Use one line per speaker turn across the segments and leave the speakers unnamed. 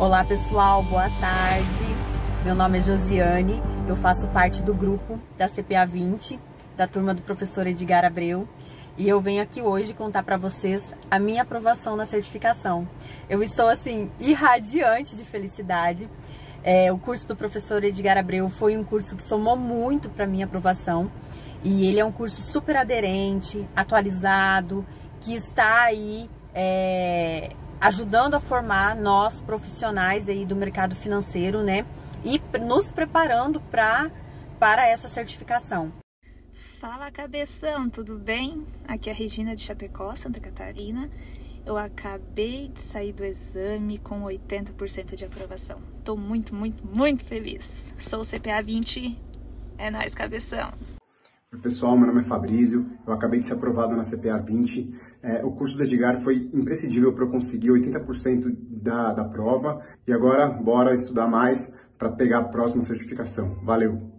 Olá pessoal, boa tarde. Meu nome é Josiane, eu faço parte do grupo da CPA 20, da turma do professor Edgar Abreu, e eu venho aqui hoje contar para vocês a minha aprovação na certificação. Eu estou assim irradiante de felicidade. É, o curso do professor Edgar Abreu foi um curso que somou muito para minha aprovação e ele é um curso super aderente, atualizado, que está aí é, ajudando a formar nós profissionais aí do mercado financeiro, né? E nos preparando pra, para essa certificação.
Fala cabeção, tudo bem? Aqui é a Regina de Chapecó, Santa Catarina. Eu acabei de sair do exame com 80% de aprovação. Tô muito, muito, muito feliz. Sou CPA 20, é nóis, cabeção.
Oi pessoal, meu nome é Fabrício, eu acabei de ser aprovado na CPA 20. É, o curso do Edgar foi imprescindível para eu conseguir 80% da, da prova e agora bora estudar mais para pegar a próxima certificação. Valeu!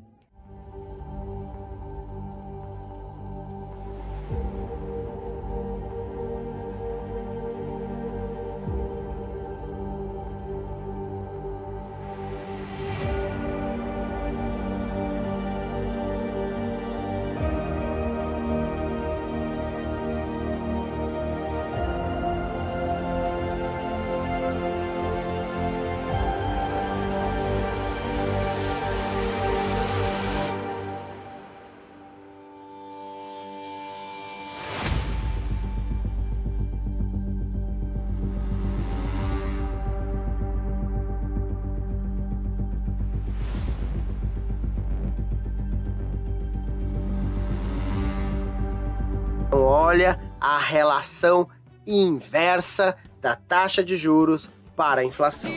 Relação inversa da taxa de juros para a inflação.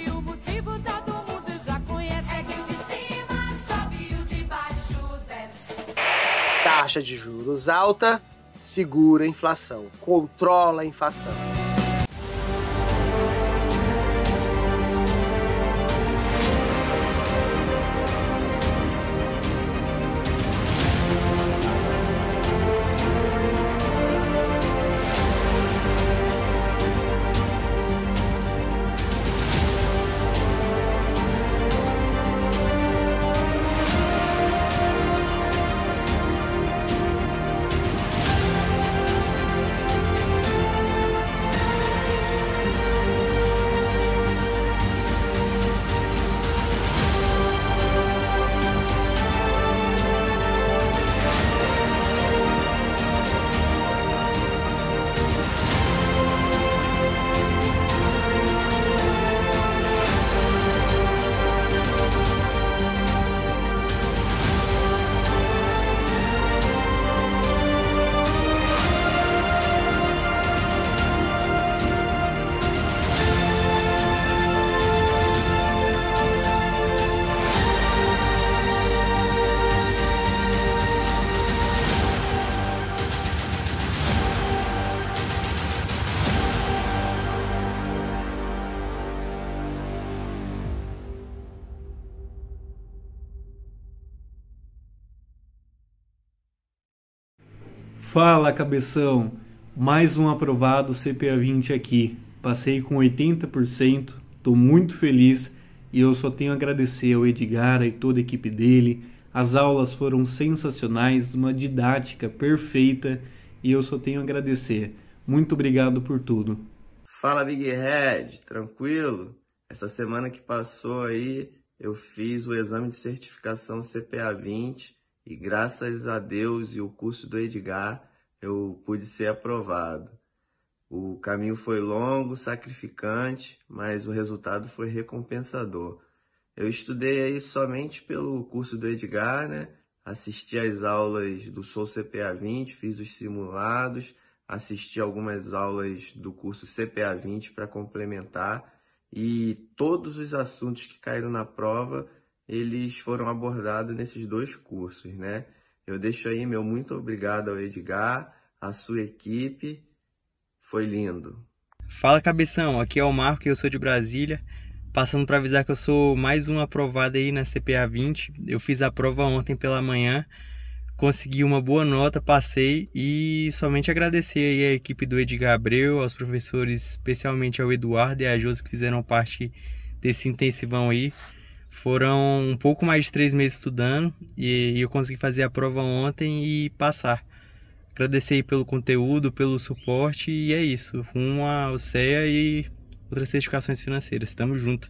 Taxa de juros alta segura a inflação, controla a inflação.
Fala cabeção, mais um aprovado CPA 20 aqui. Passei com 80%, estou muito feliz e eu só tenho a agradecer ao Edgar e toda a equipe dele. As aulas foram sensacionais, uma didática perfeita e eu só tenho a agradecer. Muito obrigado por tudo.
Fala Big Red, tranquilo? Essa semana que passou aí eu fiz o exame de certificação CPA 20 e graças a Deus e o curso do Edgar eu pude ser aprovado. O caminho foi longo, sacrificante, mas o resultado foi recompensador. Eu estudei aí somente pelo curso do Edgar, né? Assisti às aulas do Sou CPA 20, fiz os simulados, assisti algumas aulas do curso CPA 20 para complementar e todos os assuntos que caíram na prova eles foram abordados nesses dois cursos, né? Eu deixo aí meu muito obrigado ao Edgar, à sua equipe, foi lindo.
Fala cabeção, aqui é o Marco, eu sou de Brasília, passando para avisar que eu sou mais um aprovado aí na CPA 20. Eu fiz a prova ontem pela manhã, consegui uma boa nota, passei e somente agradecer aí a equipe do Edgar Abreu, aos professores, especialmente ao Eduardo e a Josi que fizeram parte desse intensivão aí. Foram um pouco mais de três meses estudando e eu consegui fazer a prova ontem e passar. Agradecer pelo conteúdo, pelo suporte e é isso. Rumo ao CEA e outras certificações financeiras. Tamo junto.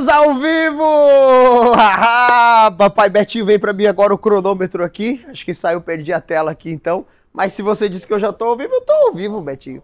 Estamos ao vivo! Papai Betinho vem para mim agora o cronômetro aqui. Acho que saiu, perdi a tela aqui então. Mas se você disse que eu já tô ao vivo, eu tô ao vivo, Betinho.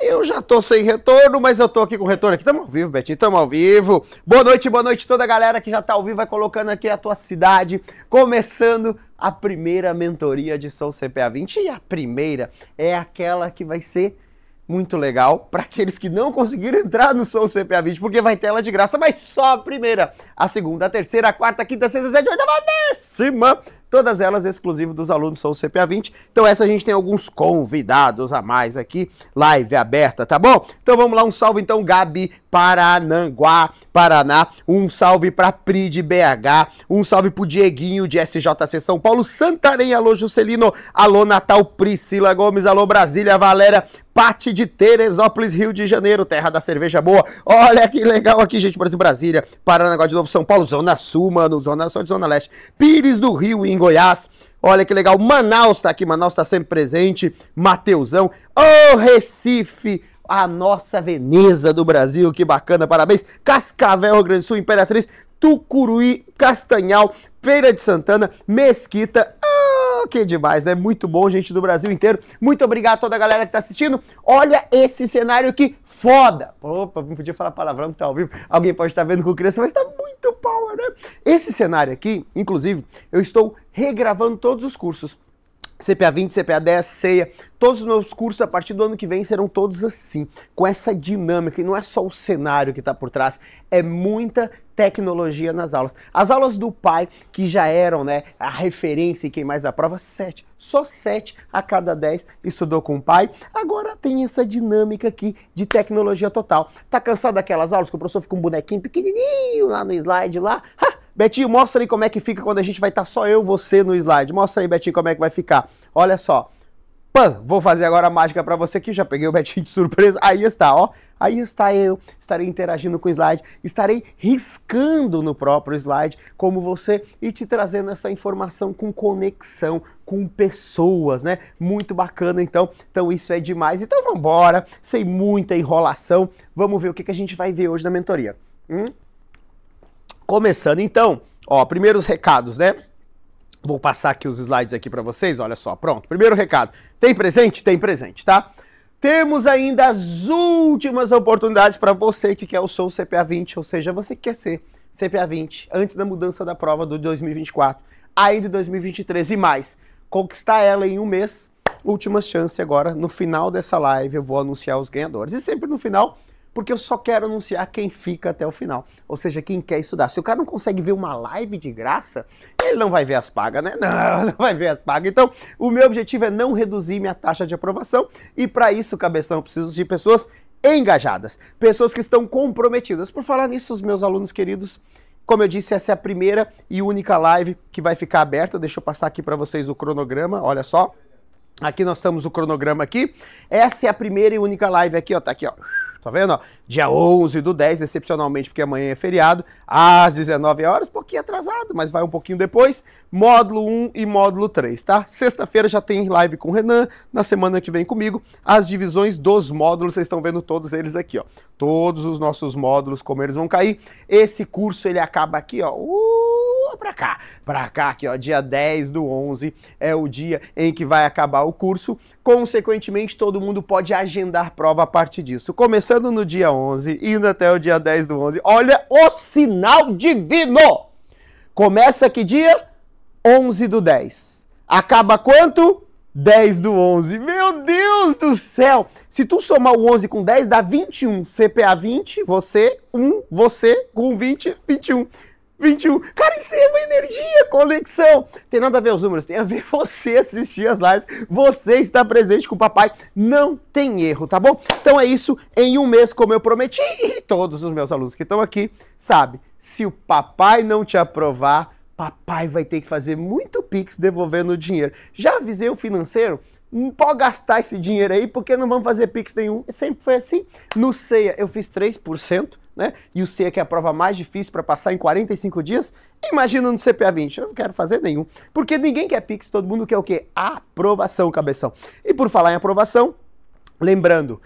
Eu já tô sem retorno, mas eu tô aqui com retorno aqui. Tamo ao vivo, Betinho, tamo ao vivo. Boa noite, boa noite toda a galera que já tá ao vivo, vai colocando aqui a tua cidade. Começando a primeira mentoria de Sou CPA 20. E a primeira é aquela que vai ser muito legal para aqueles que não conseguiram entrar no Sou CPA 20, porque vai ter ela de graça, mas só a primeira, a segunda, a terceira, a quarta, a quinta, a sexta, a sétima, a oitava, a décima todas elas exclusivas dos alunos Sou CPA 20. Então essa a gente tem alguns convidados a mais aqui, live aberta, tá bom? Então vamos lá, um salve então Gabi Parananguá, Paraná, um salve para Pri de BH, um salve pro Dieguinho de SJC São Paulo, Santarém, alô Juscelino, alô Natal, Priscila Gomes, alô Brasília, Valéria, Pati de Teresópolis, Rio de Janeiro, terra da cerveja boa. Olha que legal aqui, gente, Brasil, Brasília, Paranaguá de novo, São Paulo, Zona Sul, mano, Zona Sul de Zona Leste, Pires do Rio, em Goiás. Olha que legal, Manaus tá aqui, Manaus tá sempre presente, Mateusão, ô oh, Recife, a nossa Veneza do Brasil, que bacana, parabéns. Cascavel, Rio Grande do Sul, Imperatriz, Tucuruí, Castanhal, Feira de Santana, Mesquita. Ah, que demais, né? Muito bom, gente do Brasil inteiro. Muito obrigado a toda a galera que tá assistindo. Olha esse cenário aqui, foda. Opa, não podia falar palavrão que tá ao vivo. Alguém pode estar vendo com criança, mas tá muito power, né? Esse cenário aqui, inclusive, eu estou regravando todos os cursos. CPA 20, CPA 10, CEIA, todos os meus cursos a partir do ano que vem serão todos assim, com essa dinâmica, e não é só o cenário que está por trás, é muita tecnologia nas aulas. As aulas do pai, que já eram né, a referência e quem mais aprova, sete. Só sete a cada dez estudou com o pai. Agora tem essa dinâmica aqui de tecnologia total. Tá cansado daquelas aulas que o professor fica um bonequinho pequenininho lá no slide lá? Ha! Betinho, mostra aí como é que fica quando a gente vai estar tá só eu e você no slide. Mostra aí, Betinho, como é que vai ficar. Olha só. Pã, vou fazer agora a mágica para você aqui, já peguei o Betinho de surpresa. Aí está, ó. Aí está eu, estarei interagindo com o slide, estarei riscando no próprio slide como você e te trazendo essa informação com conexão, com pessoas, né? Muito bacana, então. Então isso é demais. Então vamos embora, sem muita enrolação. Vamos ver o que, que a gente vai ver hoje na mentoria. Hum? Começando então, ó, primeiros recados, né? Vou passar aqui os slides aqui para vocês, olha só, pronto. Primeiro recado, tem presente? Tem presente, tá? Temos ainda as últimas oportunidades para você que quer o seu CPA 20, ou seja, você que quer ser CPA 20 antes da mudança da prova do 2024, ainda em 2023 e mais. Conquistar ela em um mês, última chance agora, no final dessa live eu vou anunciar os ganhadores. E sempre no final porque eu só quero anunciar quem fica até o final. Ou seja, quem quer estudar. Se o cara não consegue ver uma live de graça, ele não vai ver as pagas, né? Não, não vai ver as pagas. Então, o meu objetivo é não reduzir minha taxa de aprovação e para isso, cabeção, eu preciso de pessoas engajadas, pessoas que estão comprometidas. Por falar nisso, os meus alunos queridos, como eu disse, essa é a primeira e única live que vai ficar aberta. Deixa eu passar aqui para vocês o cronograma. Olha só. Aqui nós estamos o cronograma aqui. Essa é a primeira e única live aqui, ó, tá aqui, ó Tá vendo? Ó? Dia 11 do 10, excepcionalmente, porque amanhã é feriado, às 19 horas, pouquinho atrasado, mas vai um pouquinho depois. Módulo 1 e módulo 3, tá? Sexta-feira já tem live com o Renan, na semana que vem comigo. As divisões dos módulos, vocês estão vendo todos eles aqui, ó. Todos os nossos módulos, como eles vão cair. Esse curso, ele acaba aqui, ó. Uh, pra cá, pra cá, aqui, ó. Dia 10 do 11 é o dia em que vai acabar o curso. Consequentemente, todo mundo pode agendar prova a partir disso. Começando no dia 11, indo até o dia 10 do 11. Olha o sinal divino! Começa que dia? 11 do 10. Acaba quanto? 10 do 11. Meu Deus do céu! Se tu somar o 11 com 10, dá 21. CPA 20, você, 1, você, com 20, 21. 21. Cara, isso é uma energia, conexão. Tem nada a ver os números, tem a ver você assistir as lives, você estar presente com o papai. Não tem erro, tá bom? Então é isso, em um mês, como eu prometi, e todos os meus alunos que estão aqui, sabe, se o papai não te aprovar, papai vai ter que fazer muito pix devolvendo o dinheiro. Já avisei o financeiro? Não pode gastar esse dinheiro aí, porque não vamos fazer pix nenhum. Sempre foi assim. No CEIA eu fiz 3%, né? E o CEIA que é a prova mais difícil para passar em 45 dias. Imagina no CPA 20. Eu não quero fazer nenhum. Porque ninguém quer pix, todo mundo quer o quê? Aprovação, cabeção. E por falar em aprovação, lembrando,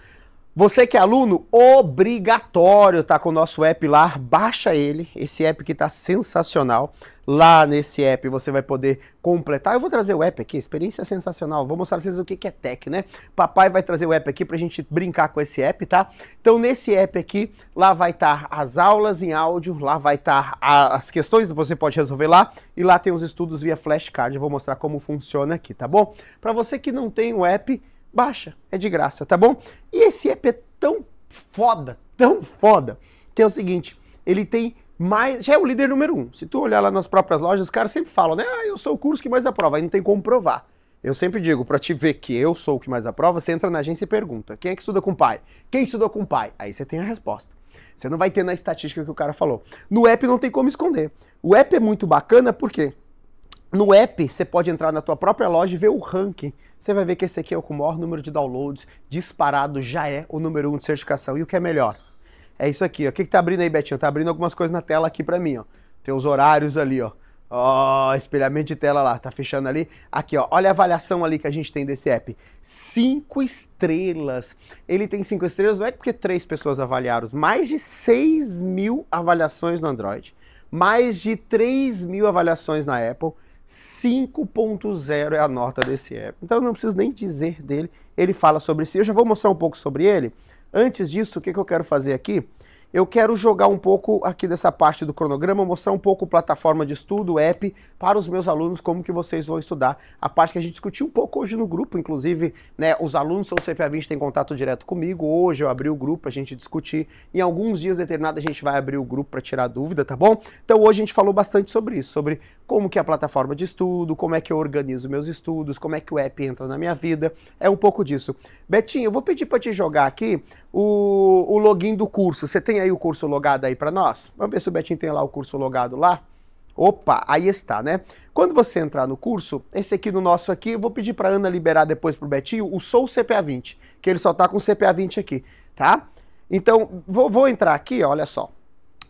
você que é aluno, obrigatório tá com o nosso app lá, baixa ele, esse app que tá sensacional. Lá nesse app você vai poder completar. Eu vou trazer o app aqui, experiência sensacional. Vou mostrar pra vocês o que é tech, né? Papai vai trazer o app aqui pra gente brincar com esse app, tá? Então nesse app aqui, lá vai estar tá as aulas em áudio, lá vai estar tá as questões que você pode resolver lá e lá tem os estudos via flashcard. Eu vou mostrar como funciona aqui, tá bom? Para você que não tem o app, baixa, é de graça, tá bom? E esse app é tão foda, tão foda, que é o seguinte, ele tem mais, já é o líder número um. Se tu olhar lá nas próprias lojas, os caras sempre falam, né? Ah, eu sou o curso que mais aprova, aí não tem como provar. Eu sempre digo, para te ver que eu sou o que mais aprova, você entra na agência e pergunta: quem é que estuda com pai? Quem estudou com pai? Aí você tem a resposta. Você não vai ter na estatística que o cara falou. No app não tem como esconder. O app é muito bacana porque no app, você pode entrar na tua própria loja e ver o ranking. Você vai ver que esse aqui é o com o maior número de downloads, disparado já é o número 1 um de certificação. E o que é melhor? É isso aqui, ó. O que, que tá abrindo aí, Betinho? Tá abrindo algumas coisas na tela aqui para mim, ó. Tem os horários ali, ó. Ó, oh, espelhamento de tela lá, tá fechando ali. Aqui, ó, olha a avaliação ali que a gente tem desse app. Cinco estrelas. Ele tem cinco estrelas, não é porque três pessoas avaliaram, mais de 6 mil avaliações no Android, mais de 3 mil avaliações na Apple 5.0 é a nota desse app. Então não preciso nem dizer dele, ele fala sobre si. Eu já vou mostrar um pouco sobre ele. Antes disso, o que, que eu quero fazer aqui? eu quero jogar um pouco aqui dessa parte do cronograma, mostrar um pouco plataforma de estudo, app, para os meus alunos, como que vocês vão estudar. A parte que a gente discutiu um pouco hoje no grupo, inclusive, né, os alunos do CPA 20 têm contato direto comigo, hoje eu abri o grupo para a gente discutir, em alguns dias determinados a gente vai abrir o grupo para tirar dúvida, tá bom? Então hoje a gente falou bastante sobre isso, sobre como que é a plataforma de estudo, como é que eu organizo meus estudos, como é que o app entra na minha vida, é um pouco disso. Betinho, eu vou pedir para te jogar aqui o, o login do curso. Você tem aí o curso logado aí para nós? Vamos ver se o Betinho tem lá o curso logado lá. Opa, aí está, né? Quando você entrar no curso, esse aqui no nosso aqui, eu vou pedir para Ana liberar depois pro Betinho o Sou CPA 20, que ele só tá com o CPA 20 aqui, tá? Então, vou, vou entrar aqui, olha só.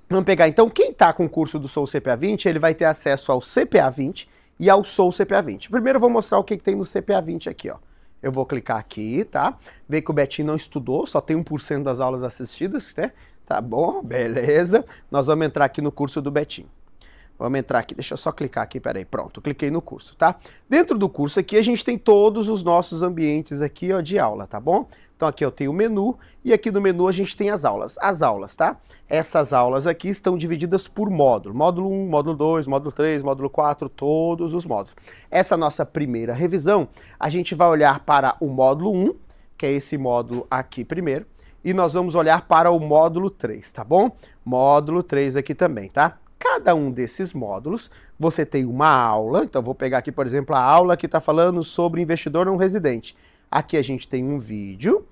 Vamos pegar então, quem tá com o curso do Sou CPA 20, ele vai ter acesso ao CPA 20 e ao Sou CPA 20. Primeiro eu vou mostrar o que, que tem no CPA 20 aqui, ó. Eu vou clicar aqui, tá? Ver que o Betinho não estudou, só tem 1% das aulas assistidas, né? Tá bom, beleza. Nós vamos entrar aqui no curso do Betinho. Vamos entrar aqui, deixa eu só clicar aqui, peraí, pronto, cliquei no curso, tá? Dentro do curso aqui a gente tem todos os nossos ambientes aqui, ó, de aula, tá bom? Então aqui eu tenho o menu e aqui no menu a gente tem as aulas. As aulas, tá? Essas aulas aqui estão divididas por módulo. Módulo 1, módulo 2, módulo 3, módulo 4, todos os módulos. Essa nossa primeira revisão, a gente vai olhar para o módulo 1, que é esse módulo aqui primeiro, e nós vamos olhar para o módulo 3, tá bom? Módulo 3 aqui também, tá? Cada um desses módulos, você tem uma aula. Então, vou pegar aqui, por exemplo, a aula que está falando sobre investidor não residente. Aqui a gente tem um vídeo.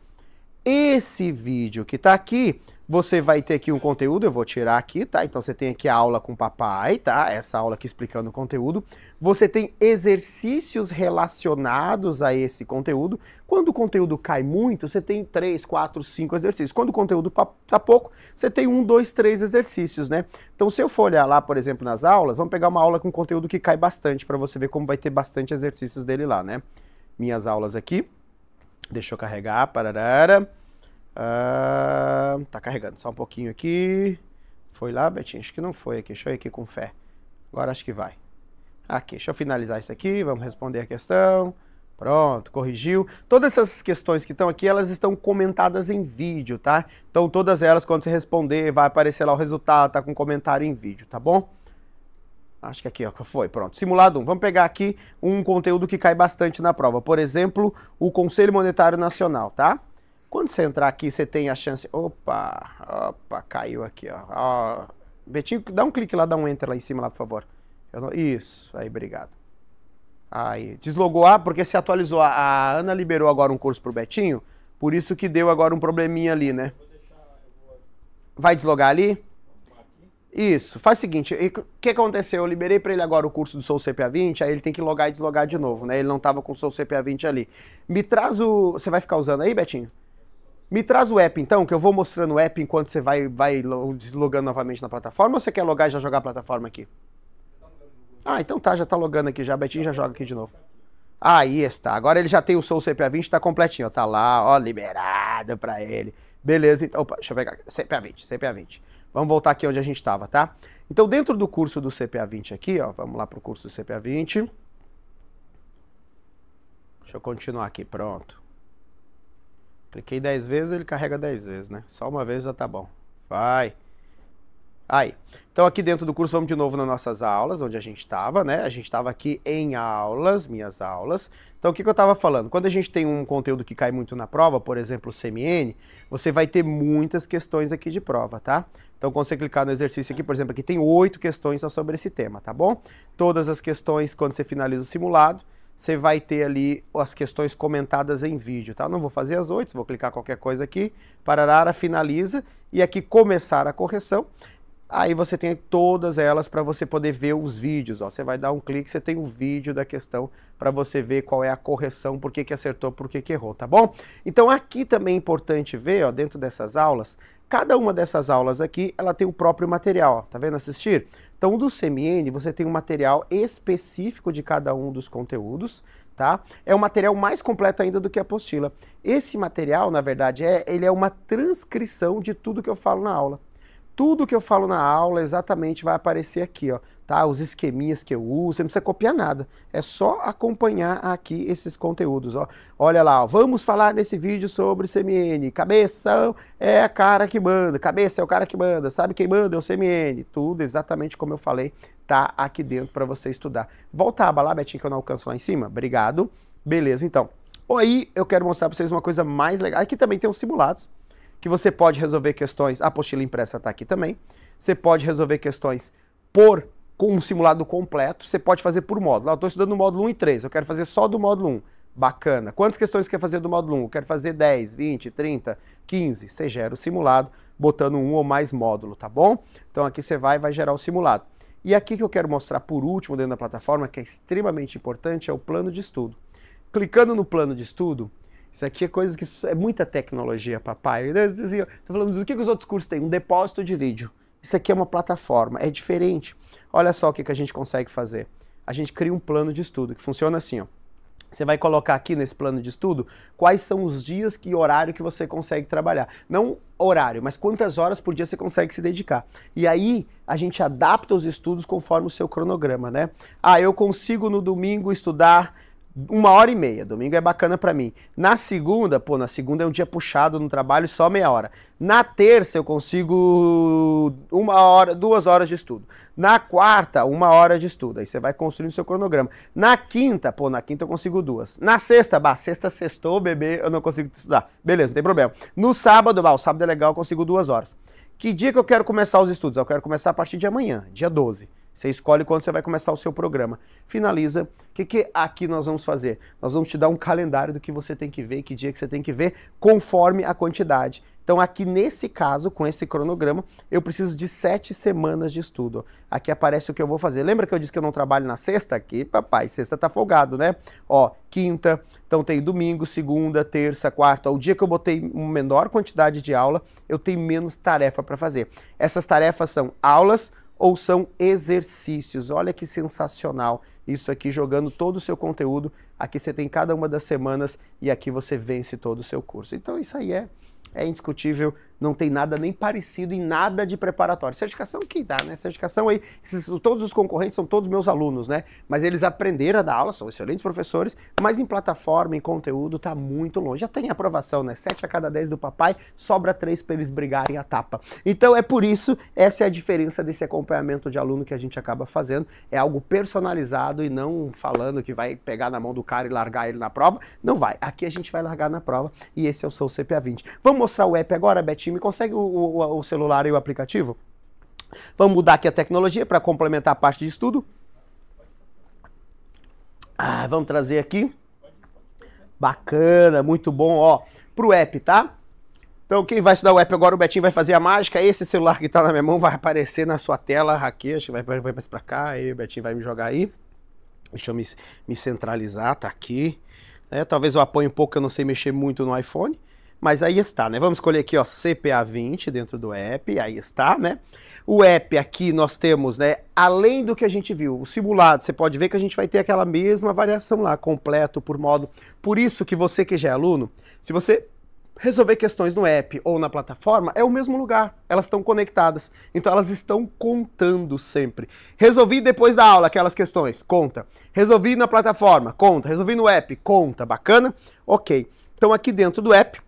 Esse vídeo que está aqui você vai ter aqui um conteúdo, eu vou tirar aqui, tá? Então você tem aqui a aula com o papai, tá? Essa aula aqui explicando o conteúdo. Você tem exercícios relacionados a esse conteúdo. Quando o conteúdo cai muito, você tem três, quatro, cinco exercícios. Quando o conteúdo tá pouco, você tem um, dois, três exercícios, né? Então se eu for olhar lá, por exemplo, nas aulas, vamos pegar uma aula com conteúdo que cai bastante para você ver como vai ter bastante exercícios dele lá, né? Minhas aulas aqui. Deixa eu carregar, pararara. Uh, tá carregando só um pouquinho aqui. Foi lá, Betinho? Acho que não foi aqui. Deixa eu ir aqui com fé. Agora acho que vai. Aqui, deixa eu finalizar isso aqui. Vamos responder a questão. Pronto, corrigiu. Todas essas questões que estão aqui, elas estão comentadas em vídeo, tá? Então todas elas, quando você responder, vai aparecer lá o resultado, tá com comentário em vídeo, tá bom? Acho que aqui, ó, foi, pronto. Simulado 1. Vamos pegar aqui um conteúdo que cai bastante na prova. Por exemplo, o Conselho Monetário Nacional, tá? Quando você entrar aqui, você tem a chance... Opa, opa, caiu aqui, ó. ó. Betinho, dá um clique lá, dá um enter lá em cima, lá, por favor. Não... Isso, aí, obrigado. Aí, deslogou A, porque se atualizou. A Ana liberou agora um curso pro Betinho, por isso que deu agora um probleminha ali, né? Vai deslogar ali? Isso. Faz o seguinte, o que aconteceu? Eu liberei para ele agora o curso do Soul CPA 20, aí ele tem que logar e deslogar de novo, né? Ele não tava com o Soul CPA 20 ali. Me traz o... Você vai ficar usando aí, Betinho? Me traz o app então, que eu vou mostrando o app enquanto você vai, vai deslogando novamente na plataforma, ou você quer logar e já jogar a plataforma aqui? Ah, então tá, já tá logando aqui já, Betinho já joga aqui de novo. Aí está. Agora ele já tem o Soul CPA 20, tá completinho, ó, tá lá, ó, liberado para ele. Beleza, então, opa, deixa eu pegar, CPA 20, CPA 20. Vamos voltar aqui onde a gente estava, tá? Então, dentro do curso do CPA 20 aqui, ó, vamos lá para o curso do CPA 20. Deixa eu continuar aqui, pronto. Cliquei 10 vezes, ele carrega 10 vezes, né? Só uma vez já tá bom. Vai. Aí. Então aqui dentro do curso vamos de novo nas nossas aulas, onde a gente estava, né? A gente estava aqui em aulas, minhas aulas. Então o que, que eu estava falando? Quando a gente tem um conteúdo que cai muito na prova, por exemplo, o CMN, você vai ter muitas questões aqui de prova, tá? Então, quando você clicar no exercício aqui, por exemplo, aqui tem oito questões só sobre esse tema, tá bom? Todas as questões, quando você finaliza o simulado, você vai ter ali as questões comentadas em vídeo, tá? Não vou fazer as oito, vou clicar qualquer coisa aqui, parará, finaliza, e aqui começar a correção. Aí você tem todas elas para você poder ver os vídeos. Ó. Você vai dar um clique, você tem o um vídeo da questão para você ver qual é a correção, por que, que acertou, por que, que errou, tá bom? Então aqui também é importante ver, ó, dentro dessas aulas, cada uma dessas aulas aqui, ela tem o próprio material, ó. tá vendo assistir? Então do CMN você tem um material específico de cada um dos conteúdos, tá? É um material mais completo ainda do que a apostila. Esse material, na verdade, é, ele é uma transcrição de tudo que eu falo na aula tudo que eu falo na aula exatamente vai aparecer aqui, ó, tá? Os esqueminhas que eu uso, você não precisa copiar nada. É só acompanhar aqui esses conteúdos, ó. Olha lá, ó, vamos falar nesse vídeo sobre CMN. Cabeça é a cara que manda, cabeça é o cara que manda, sabe quem manda é o CMN. Tudo exatamente como eu falei, tá aqui dentro para você estudar. Volta a aba lá, Betinho, que eu não alcanço lá em cima. Obrigado. Beleza, então. Aí eu quero mostrar para vocês uma coisa mais legal. Aqui também tem os simulados que você pode resolver questões, a apostila impressa está aqui também, você pode resolver questões por com um simulado completo, você pode fazer por módulo. Ah, eu estou estudando módulo 1 e 3, eu quero fazer só do módulo 1. Bacana. Quantas questões você quer fazer do módulo 1? Eu quero fazer 10, 20, 30, 15. Você gera o simulado botando um ou mais módulo, tá bom? Então aqui você vai vai gerar o simulado. E aqui que eu quero mostrar por último dentro da plataforma, que é extremamente importante, é o plano de estudo. Clicando no plano de estudo, isso aqui é coisa que é muita tecnologia, papai. Estou falando do que, que os outros cursos têm? Um depósito de vídeo. Isso aqui é uma plataforma, é diferente. Olha só o que, que a gente consegue fazer. A gente cria um plano de estudo que funciona assim, ó. Você vai colocar aqui nesse plano de estudo quais são os dias e horário que você consegue trabalhar. Não horário, mas quantas horas por dia você consegue se dedicar. E aí a gente adapta os estudos conforme o seu cronograma, né? Ah, eu consigo no domingo estudar uma hora e meia. Domingo é bacana para mim. Na segunda, pô, na segunda é um dia puxado no trabalho, só meia hora. Na terça eu consigo uma hora, duas horas de estudo. Na quarta, uma hora de estudo. Aí você vai construindo seu cronograma. Na quinta, pô, na quinta eu consigo duas. Na sexta, bah, sexta, sextou, bebê, eu não consigo estudar. Beleza, não tem problema. No sábado, bah, o sábado é legal, eu consigo duas horas. Que dia que eu quero começar os estudos? Eu quero começar a partir de amanhã, dia 12. Você escolhe quando você vai começar o seu programa. Finaliza. O que, que aqui nós vamos fazer? Nós vamos te dar um calendário do que você tem que ver, que dia que você tem que ver, conforme a quantidade. Então, aqui nesse caso, com esse cronograma, eu preciso de sete semanas de estudo. Aqui aparece o que eu vou fazer. Lembra que eu disse que eu não trabalho na sexta? Aqui, papai, sexta tá folgado, né? Ó, quinta, então tem domingo, segunda, terça, quarta. O dia que eu botei menor quantidade de aula, eu tenho menos tarefa para fazer. Essas tarefas são aulas, ou são exercícios. Olha que sensacional isso aqui, jogando todo o seu conteúdo. Aqui você tem cada uma das semanas e aqui você vence todo o seu curso. Então isso aí é, é indiscutível não tem nada nem parecido em nada de preparatório. Certificação que dá, né? Certificação aí, esses, todos os concorrentes são todos meus alunos, né? Mas eles aprenderam a dar aula, são excelentes professores, mas em plataforma, em conteúdo, tá muito longe. Já tem aprovação, né? 7 a cada 10 do papai, sobra 3 para eles brigarem a tapa. Então é por isso, essa é a diferença desse acompanhamento de aluno que a gente acaba fazendo. É algo personalizado e não falando que vai pegar na mão do cara e largar ele na prova. Não vai. Aqui a gente vai largar na prova e esse é o seu CPA 20. Vamos mostrar o app agora, Betinho? Consegue o, o, o celular e o aplicativo? Vamos mudar aqui a tecnologia para complementar a parte de estudo. Ah, vamos trazer aqui. Bacana, muito bom, ó, pro app, tá? Então, quem vai estudar o app agora, o Betinho vai fazer a mágica. Esse celular que tá na minha mão vai aparecer na sua tela aqui. Acho que vai, vai pra cá. Aí o Betinho vai me jogar aí. Deixa eu me, me centralizar, tá aqui. É, talvez eu apoie um pouco, eu não sei mexer muito no iPhone. Mas aí está, né? Vamos escolher aqui, ó, CPA20 dentro do app, aí está, né? O app aqui nós temos, né, além do que a gente viu, o simulado, você pode ver que a gente vai ter aquela mesma variação lá, completo por modo. Por isso que você que já é aluno, se você resolver questões no app ou na plataforma, é o mesmo lugar. Elas estão conectadas. Então elas estão contando sempre. Resolvi depois da aula aquelas questões, conta. Resolvi na plataforma, conta. Resolvi no app, conta. Bacana? Ok. Então aqui dentro do app,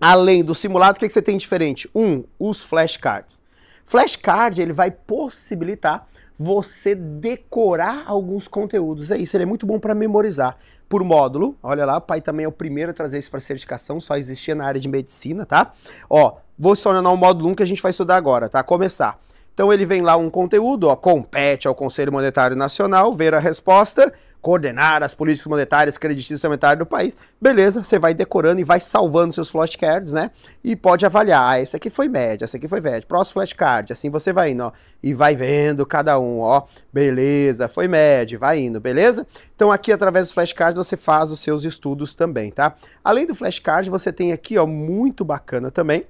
além do simulado, o que, que você tem diferente? Um, os flashcards. Flashcard ele vai possibilitar você decorar alguns conteúdos. É isso, ele é muito bom para memorizar. Por módulo, olha lá, o pai também é o primeiro a trazer isso para certificação, só existia na área de medicina, tá? Ó, vou selecionar o módulo 1 que a gente vai estudar agora, tá? Começar. Então ele vem lá um conteúdo, ó, compete ao Conselho Monetário Nacional ver a resposta, coordenar as políticas monetárias, creditícias e monetárias do país. Beleza, você vai decorando e vai salvando seus flashcards, né? E pode avaliar, ah, esse aqui foi média, esse aqui foi média, próximo flashcard, assim você vai indo, ó, e vai vendo cada um, ó, beleza, foi média, vai indo, beleza? Então aqui através dos flashcards você faz os seus estudos também, tá? Além do flashcard, você tem aqui, ó, muito bacana também,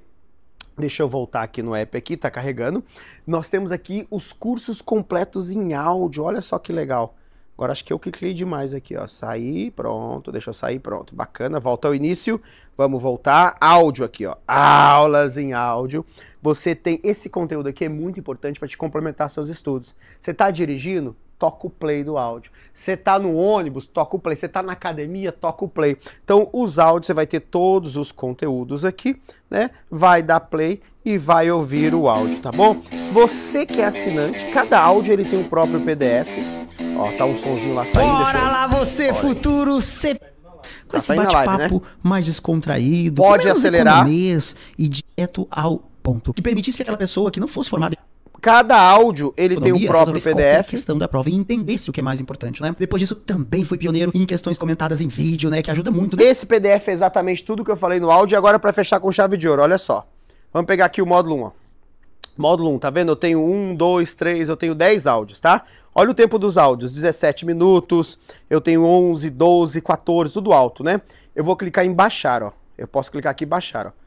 Deixa eu voltar aqui no app aqui, tá carregando. Nós temos aqui os cursos completos em áudio. Olha só que legal. Agora acho que eu cliquei demais aqui, ó. Sair, pronto, deixa eu sair, pronto. Bacana, volta ao início. Vamos voltar. Áudio aqui, ó. Aulas em áudio. Você tem esse conteúdo aqui é muito importante para te complementar seus estudos. Você está dirigindo? Toca o play do áudio. Você está no ônibus? Toca o play. Você está na academia? Toca o play. Então, os áudios, você vai ter todos os conteúdos aqui, né? Vai dar play e vai ouvir o áudio, tá bom? Você que é assinante, cada áudio ele tem o próprio PDF Ó, tá um sonzinho lá saindo.
Bora eu... lá você, futuro C... Com tá esse bate-papo né? mais descontraído.
Pode acelerar.
Mês e direto ao ponto. Que permitisse que aquela pessoa que não fosse formada
Cada áudio ele tem o próprio PDF.
questão da prova e entendesse o que é mais importante, né? Depois disso, também foi pioneiro em questões comentadas em vídeo, né? Que ajuda muito. Né?
Esse PDF é exatamente tudo que eu falei no áudio. E agora, para fechar com chave de ouro, olha só. Vamos pegar aqui o módulo 1, ó. Módulo 1, tá vendo? Eu tenho 1, 2, 3, eu tenho 10 áudios, tá? Olha o tempo dos áudios, 17 minutos, eu tenho 11, 12, 14, tudo alto, né? Eu vou clicar em baixar, ó. Eu posso clicar aqui em baixar, ó.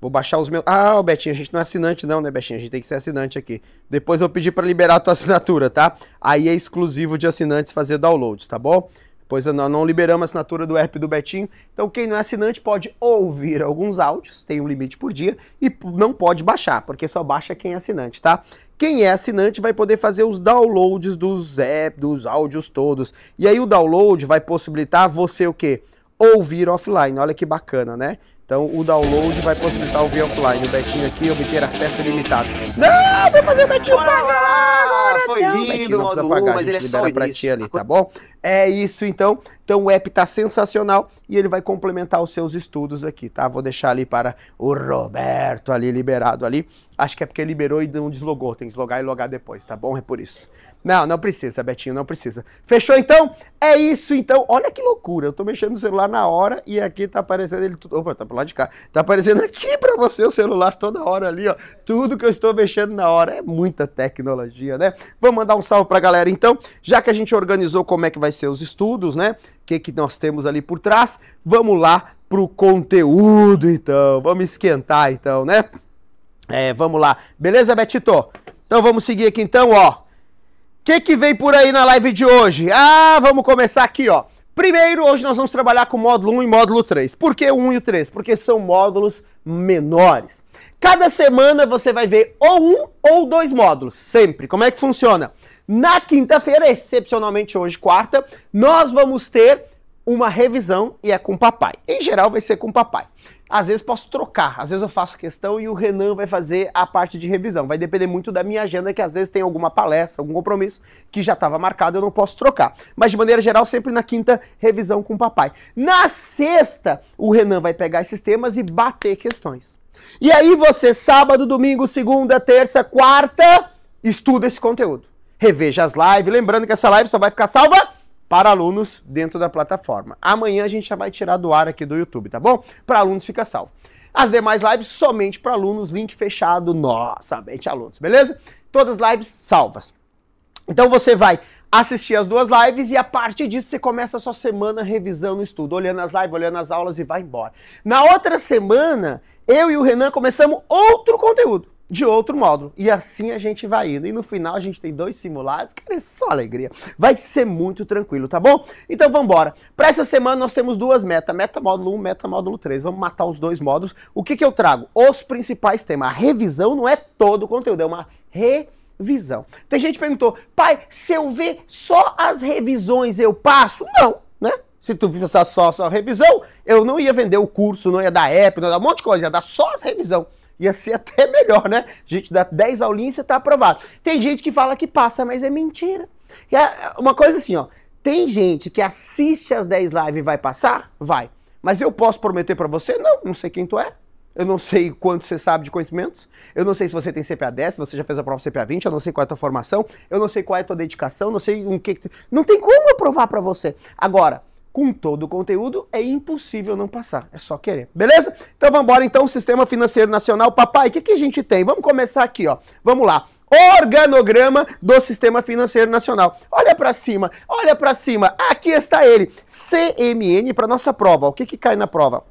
Vou baixar os meus... Ah, Betinho, a gente não é assinante não, né, Betinho? A gente tem que ser assinante aqui. Depois eu pedi para liberar a tua assinatura, tá? Aí é exclusivo de assinantes fazer downloads, tá bom? pois não liberamos a assinatura do app do Betinho. Então, quem não é assinante pode ouvir alguns áudios, tem um limite por dia, e não pode baixar, porque só baixa quem é assinante, tá? Quem é assinante vai poder fazer os downloads dos apps, dos áudios todos. E aí o download vai possibilitar você o quê? Ouvir offline. Olha que bacana, né? Então o download vai possibilitar ouvir offline. O Betinho aqui obter acesso ilimitado. Não, vai fazer o Betinho pagar agora!
Foi não, lindo, não precisa pagar, mas ele é só
pra ti ali, tá bom? É isso então. Então o app tá sensacional e ele vai complementar os seus estudos aqui, tá? Vou deixar ali para o Roberto ali liberado ali. Acho que é porque liberou e não deslogou. Tem que deslogar e logar depois, tá bom? É por isso. Não, não precisa, Betinho, não precisa. Fechou então? É isso então. Olha que loucura. Eu tô mexendo no celular na hora e aqui tá aparecendo ele tudo. Opa, tá pro lado de cá. Tá aparecendo aqui para você o celular toda hora ali, ó. Tudo que eu estou mexendo na hora. É muita tecnologia, né? Vamos mandar um salve pra galera então. Já que a gente organizou como é que vai ser os estudos, né? O que, que nós temos ali por trás, vamos lá pro conteúdo então. Vamos esquentar então, né? É, vamos lá. Beleza, Betito? Então vamos seguir aqui então, ó. O que, que vem por aí na live de hoje? Ah, vamos começar aqui, ó. Primeiro, hoje nós vamos trabalhar com módulo 1 e módulo 3. Por que o 1 e o 3? Porque são módulos menores. Cada semana você vai ver ou um ou dois módulos, sempre. Como é que funciona? Na quinta-feira, excepcionalmente hoje, quarta, nós vamos ter uma revisão e é com o papai. Em geral vai ser com o papai. Às vezes posso trocar, às vezes eu faço questão e o Renan vai fazer a parte de revisão. Vai depender muito da minha agenda, que às vezes tem alguma palestra, algum compromisso que já estava marcado, eu não posso trocar. Mas de maneira geral, sempre na quinta, revisão com o papai. Na sexta, o Renan vai pegar esses temas e bater questões. E aí você, sábado, domingo, segunda, terça, quarta, estuda esse conteúdo. Reveja as lives. Lembrando que essa live só vai ficar salva para alunos dentro da plataforma. Amanhã a gente já vai tirar do ar aqui do YouTube, tá bom? Para alunos fica salvo. As demais lives somente para alunos, link fechado, nossa, somente alunos, beleza? Todas as lives salvas. Então você vai assistir as duas lives e a partir disso você começa a sua semana revisando o estudo, olhando as lives, olhando as aulas e vai embora. Na outra semana, eu e o Renan começamos outro conteúdo de outro módulo. E assim a gente vai indo. E no final a gente tem dois simulados, cara, é só alegria. Vai ser muito tranquilo, tá bom? Então vamos embora. Para essa semana nós temos duas metas, meta módulo 1, meta módulo 3. Vamos matar os dois módulos. O que que eu trago? Os principais temas. A revisão não é todo o conteúdo, é uma revisão. Tem gente que perguntou, pai, se eu ver só as revisões eu passo? Não, né? Se tu fizesse só, a revisão, eu não ia vender o curso, não ia dar app, não ia dar um monte de coisa, ia dar só as revisão ia ser até melhor, né? A gente dá 10 aulinhas e você tá aprovado. Tem gente que fala que passa, mas é mentira. E uma coisa assim, ó. Tem gente que assiste as 10 lives e vai passar? Vai. Mas eu posso prometer para você? Não, não sei quem tu é. Eu não sei quanto você sabe de conhecimentos. Eu não sei se você tem CPA 10, se você já fez a prova CPA 20, eu não sei qual é a tua formação, eu não sei qual é a tua dedicação, não sei o que. Não tem como eu provar para você. Agora, com todo o conteúdo, é impossível não passar. É só querer. Beleza? Então vamos embora então, Sistema Financeiro Nacional. Papai, o que, que a gente tem? Vamos começar aqui, ó. Vamos lá. Organograma do Sistema Financeiro Nacional. Olha para cima, olha para cima. Aqui está ele. CMN para nossa prova. O que que cai na prova?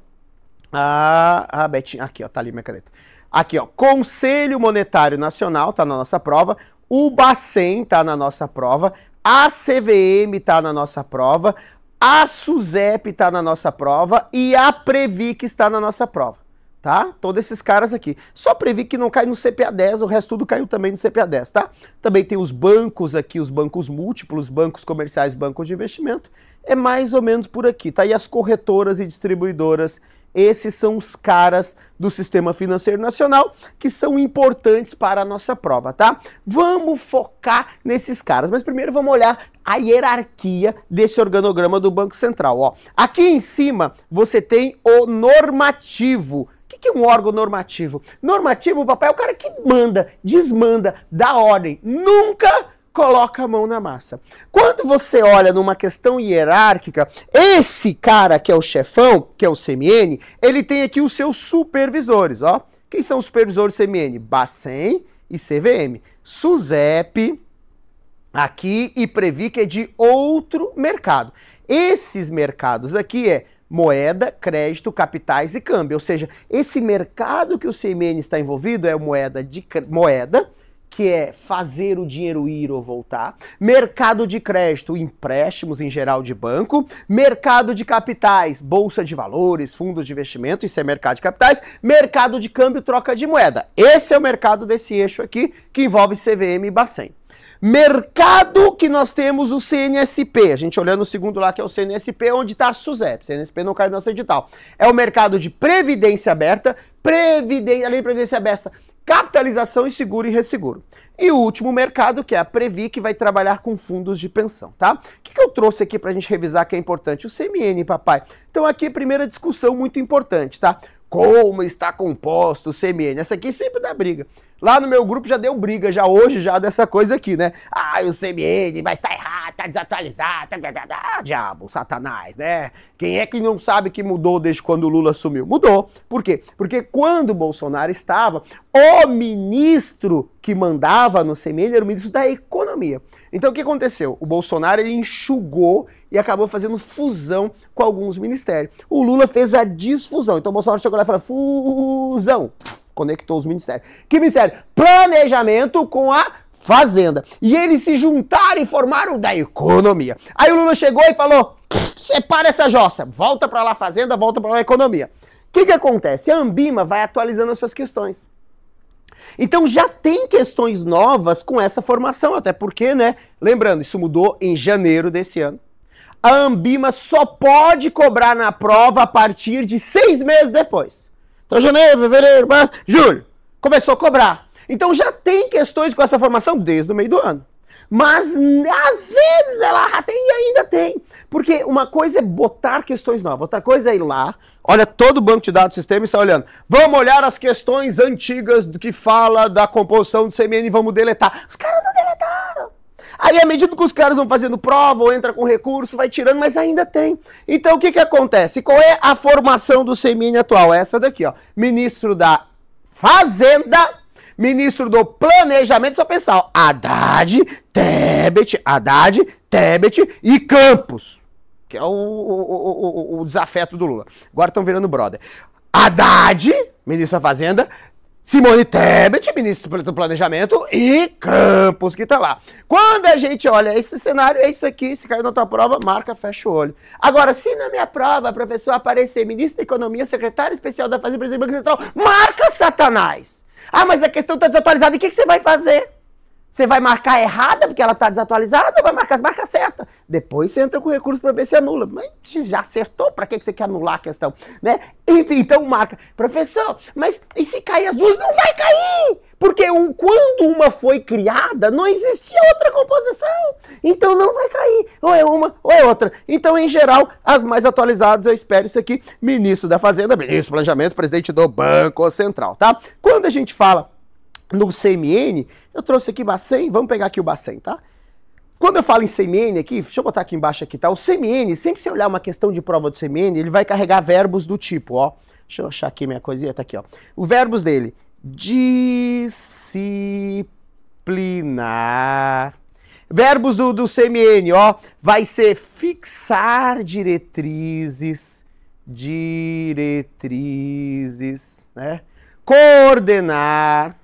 Ah, ah, Betinho. Aqui, ó, tá ali minha caneta. Aqui, ó. Conselho Monetário Nacional tá na nossa prova. O Bacen tá na nossa prova. A CVM tá na nossa prova. A SUSEP está na nossa prova e a Previc está na nossa prova, tá? Todos esses caras aqui. Só Previc não cai no CPA 10, o resto tudo caiu também no CPA 10, tá? Também tem os bancos aqui, os bancos múltiplos, bancos comerciais, bancos de investimento. É mais ou menos por aqui, tá? E as corretoras e distribuidoras esses são os caras do Sistema Financeiro Nacional que são importantes para a nossa prova, tá? Vamos focar nesses caras, mas primeiro vamos olhar a hierarquia desse organograma do Banco Central. Ó, aqui em cima você tem o normativo. O que é um órgão normativo? Normativo, papai, é o cara que manda, desmanda, dá ordem. Nunca coloca a mão na massa. Quando você olha numa questão hierárquica, esse cara que é o chefão, que é o CMN, ele tem aqui os seus supervisores, ó. Quem são os supervisores do CMN? Bacen e CVM. SUSEP, aqui, e Previc é de outro mercado. Esses mercados aqui é moeda, crédito, capitais e câmbio. Ou seja, esse mercado que o CMN está envolvido é moeda de moeda, que é fazer o dinheiro ir ou voltar, mercado de crédito, empréstimos em geral de banco, mercado de capitais, bolsa de valores, fundos de investimento, isso é mercado de capitais, mercado de câmbio, troca de moeda. Esse é o mercado desse eixo aqui, que envolve CVM e Bacen. Mercado que nós temos o CNSP, a gente olhando o segundo lá que é o CNSP, onde está a SUSEP, CNSP não cai no nosso edital. É o mercado de previdência aberta, previdência, a lei de previdência aberta capitalização e seguro e resseguro. E o último mercado, que é a Previ, que vai trabalhar com fundos de pensão, tá? O que, que eu trouxe aqui para a gente revisar que é importante? O CMN, papai. Então aqui, primeira discussão muito importante, tá? Como está composto o CMN? Essa aqui sempre dá briga. Lá no meu grupo já deu briga, já hoje, já dessa coisa aqui, né? Ah, o CMN vai tá errado, tá desatualizado, tá, tá, tá, tá, ah, diabo, satanás, né? Quem é que não sabe que mudou desde quando o Lula assumiu? Mudou. Por quê? Porque quando o Bolsonaro estava, o ministro que mandava no CMN era o ministro da Economia. Então o que aconteceu? O Bolsonaro ele enxugou e acabou fazendo fusão com alguns ministérios. O Lula fez a desfusão. Então o Bolsonaro chegou lá e falou: fusão conectou os ministérios. Que ministério? Planejamento com a Fazenda. E eles se juntaram e formaram da economia. Aí o Lula chegou e falou: separa essa jossa, volta para lá fazenda, volta para lá economia. O que, que acontece? A Ambima vai atualizando as suas questões. Então já tem questões novas com essa formação, até porque, né? Lembrando, isso mudou em janeiro desse ano. A Ambima só pode cobrar na prova a partir de seis meses depois. Então, janeiro, fevereiro, março, julho. Começou a cobrar. Então já tem questões com essa formação desde o meio do ano. Mas às vezes ela tem e ainda tem. Porque uma coisa é botar questões novas, outra coisa é ir lá, olha todo o banco de dados do sistema e está olhando. Vamos olhar as questões antigas do que fala da composição do CMN e vamos deletar. Os caras não. Aí, à medida que os caras vão fazendo prova ou entra com recurso, vai tirando, mas ainda tem. Então, o que, que acontece? Qual é a formação do CMN atual? Essa daqui, ó. Ministro da Fazenda ministro do Planejamento, só pensar, Haddad, Tebet, Haddad, Tebet e Campos, que é o, o, o, o desafeto do Lula. Agora estão virando brother. Haddad, ministro da Fazenda, Simone Tebet, ministro do Planejamento, e Campos, que tá lá. Quando a gente olha esse cenário, é isso aqui, se caiu na tua prova, marca, fecha o olho. Agora, se na minha prova, professor, aparecer ministro da Economia, secretário especial da Fazenda, presidente do Banco Central, marca Satanás! Ah, mas a questão está desatualizada. E o que, que você vai fazer? Você vai marcar errada porque ela está desatualizada ou vai marcar marca certa? Depois você entra com recurso para ver se anula. Mas já acertou, para que, você quer anular a questão? Né? Enfim, então marca. Professor, mas e se cair as duas? Não vai cair! Porque um, quando uma foi criada, não existia outra composição. Então não vai cair. Ou é uma ou é outra. Então, em geral, as mais atualizadas, eu espero isso aqui. Ministro da Fazenda, ministro do Planejamento, presidente do Banco Central, tá? Quando a gente fala no CMN, eu trouxe aqui Bacen, vamos pegar aqui o Bacen, tá? Quando eu falo em CMN aqui, deixa eu botar aqui embaixo aqui, tá? O CMN, sempre se olhar uma questão de prova do CMN, ele vai carregar verbos do tipo, ó. Deixa eu achar aqui minha coisinha, tá aqui, ó. Os verbos dele, disciplinar. Verbos do, do CMN, ó, vai ser fixar diretrizes, diretrizes, né? Coordenar,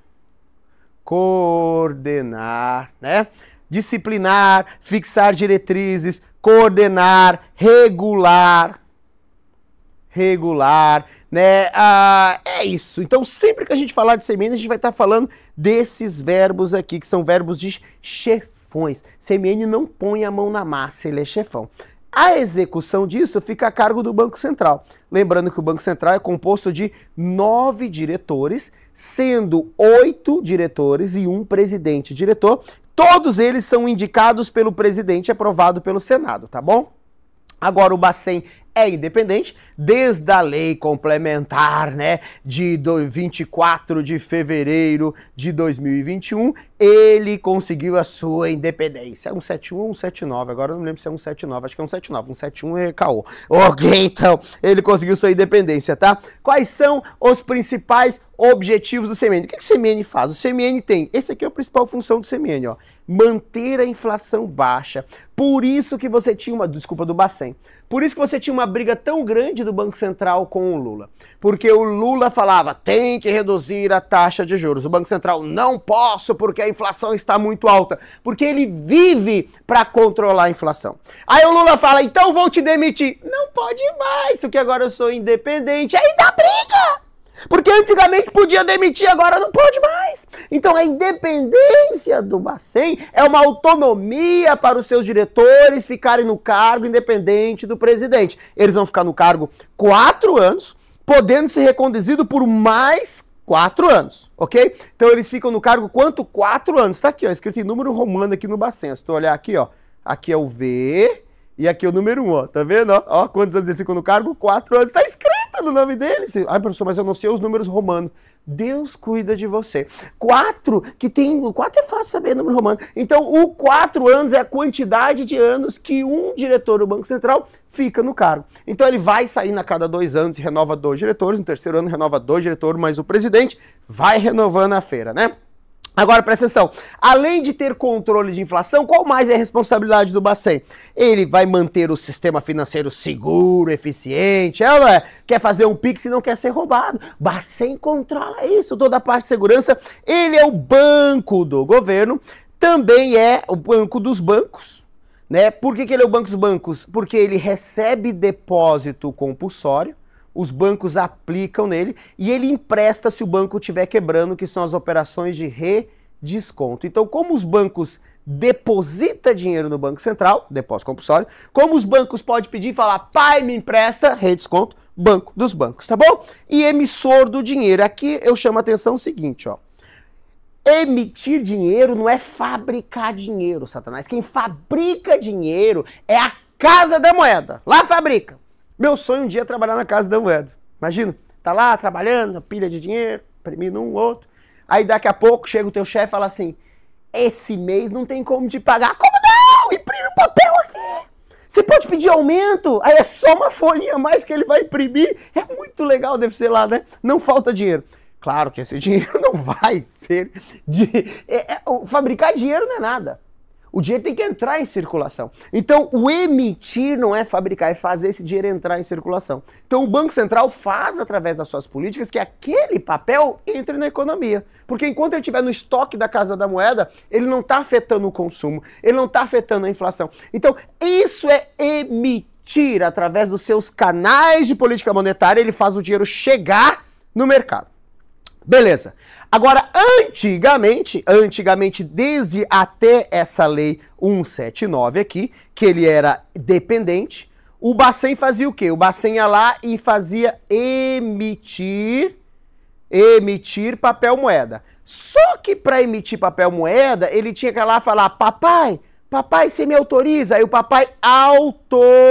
coordenar, né? Disciplinar, fixar diretrizes, coordenar, regular, regular, né? Ah, é isso. Então, sempre que a gente falar de semene, a gente vai estar tá falando desses verbos aqui, que são verbos de chefões. Semene não põe a mão na massa, ele é chefão. A execução disso fica a cargo do Banco Central. Lembrando que o Banco Central é composto de nove diretores, sendo oito diretores e um presidente diretor. Todos eles são indicados pelo presidente e aprovado pelo Senado, tá bom? Agora o Bacen é independente, desde a lei complementar, né, de 24 de fevereiro de 2021, ele conseguiu a sua independência. 171 ou 179, agora eu não lembro se é 179, acho que é 179, 171 é caô. Ok, então, ele conseguiu sua independência, tá? Quais são os principais objetivos do CMN. O que, que o CMN faz? O CMN tem, esse aqui é a principal função do CMN, ó, manter a inflação baixa. Por isso que você tinha uma, desculpa, do Bacen. Por isso que você tinha uma briga tão grande do Banco Central com o Lula. Porque o Lula falava, tem que reduzir a taxa de juros. O Banco Central, não posso porque a inflação está muito alta. Porque ele vive para controlar a inflação. Aí o Lula fala, então vou te demitir. Não pode mais, porque agora eu sou independente. Aí dá briga! Porque antigamente podia demitir, agora não pode mais. Então a independência do Bacen é uma autonomia para os seus diretores ficarem no cargo independente do presidente. Eles vão ficar no cargo quatro anos, podendo ser reconduzido por mais quatro anos, ok? Então eles ficam no cargo quanto? Quatro anos. Está aqui, ó, escrito em número romano aqui no Bacen. Se tu olhar aqui, ó, aqui é o V e aqui é o número um, ó. Tá vendo? Ó, ó quantos anos eles ficam no cargo? Quatro anos. Está escrito no nome dele. Ai, professor, mas eu não sei os números romanos. Deus cuida de você. Quatro, que tem. Quatro é fácil saber número romano. Então, o quatro anos é a quantidade de anos que um diretor do Banco Central fica no cargo. Então, ele vai sair a cada dois anos e renova dois diretores. No terceiro ano, renova dois diretores, mas o presidente vai renovando a feira, né? Agora, presta atenção. Além de ter controle de inflação, qual mais é a responsabilidade do Bacen? Ele vai manter o sistema financeiro seguro, eficiente. Ela é, quer fazer um PIX e não quer ser roubado. Bacen controla isso, toda a parte de segurança. Ele é o banco do governo, também é o banco dos bancos Né? Por que, que ele é o Banco dos Bancos? Porque ele recebe depósito compulsório, os bancos aplicam nele e ele empresta se o banco estiver quebrando, que são as operações de redesconto. Então, como os bancos deposita dinheiro no Banco Central, depósito compulsório, como os bancos podem pedir e falar, pai, me empresta, redesconto, banco dos bancos, tá bom? E emissor do dinheiro. Aqui eu chamo a atenção o seguinte, ó. Emitir dinheiro não é fabricar dinheiro, Satanás. Quem fabrica dinheiro é a Casa da Moeda. Lá fabrica. Meu sonho um dia é trabalhar na Casa da Moeda. Imagina, tá lá trabalhando, pilha de dinheiro, imprimindo um outro. Aí daqui a pouco chega o teu chefe e fala assim: esse mês não tem como te pagar. Como não? Imprime o papel aqui. Você pode pedir aumento, aí é só uma folhinha a mais que ele vai imprimir. É muito legal, deve ser lá, né? Não falta dinheiro. Claro que esse dinheiro não vai ser de. É, é, fabricar dinheiro não é nada. O dinheiro tem que entrar em circulação. Então, o emitir não é fabricar, é fazer esse dinheiro entrar em circulação. Então, o Banco Central faz, através das suas políticas, que aquele papel entre na economia. Porque enquanto ele estiver no estoque da Casa da Moeda, ele não está afetando o consumo, ele não está afetando a inflação. Então, isso é emitir através dos seus canais de política monetária, ele faz o dinheiro chegar no mercado. Beleza. Agora, antigamente, antigamente, desde até essa lei 179 aqui, que ele era dependente, o Bacen fazia o quê? O Bacen ia lá e fazia emitir, emitir papel moeda. Só que para emitir papel moeda, ele tinha que ir lá falar, papai, papai, você me autoriza? Aí o papai autorizava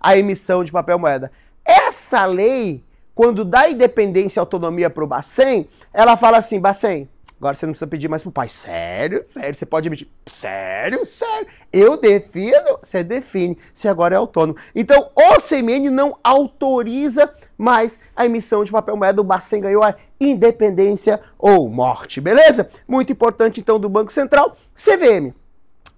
a emissão de papel moeda. Essa lei quando dá independência e autonomia para o Bacen, ela fala assim, Bacen, agora você não precisa pedir mais pro pai. Sério? Sério? Você pode emitir? Sério? Sério? Eu defino? Você define. Você agora é autônomo. Então, o CMN não autoriza mais a emissão de papel moeda. O Bacen ganhou a independência ou morte. Beleza? Muito importante, então, do Banco Central. CVM.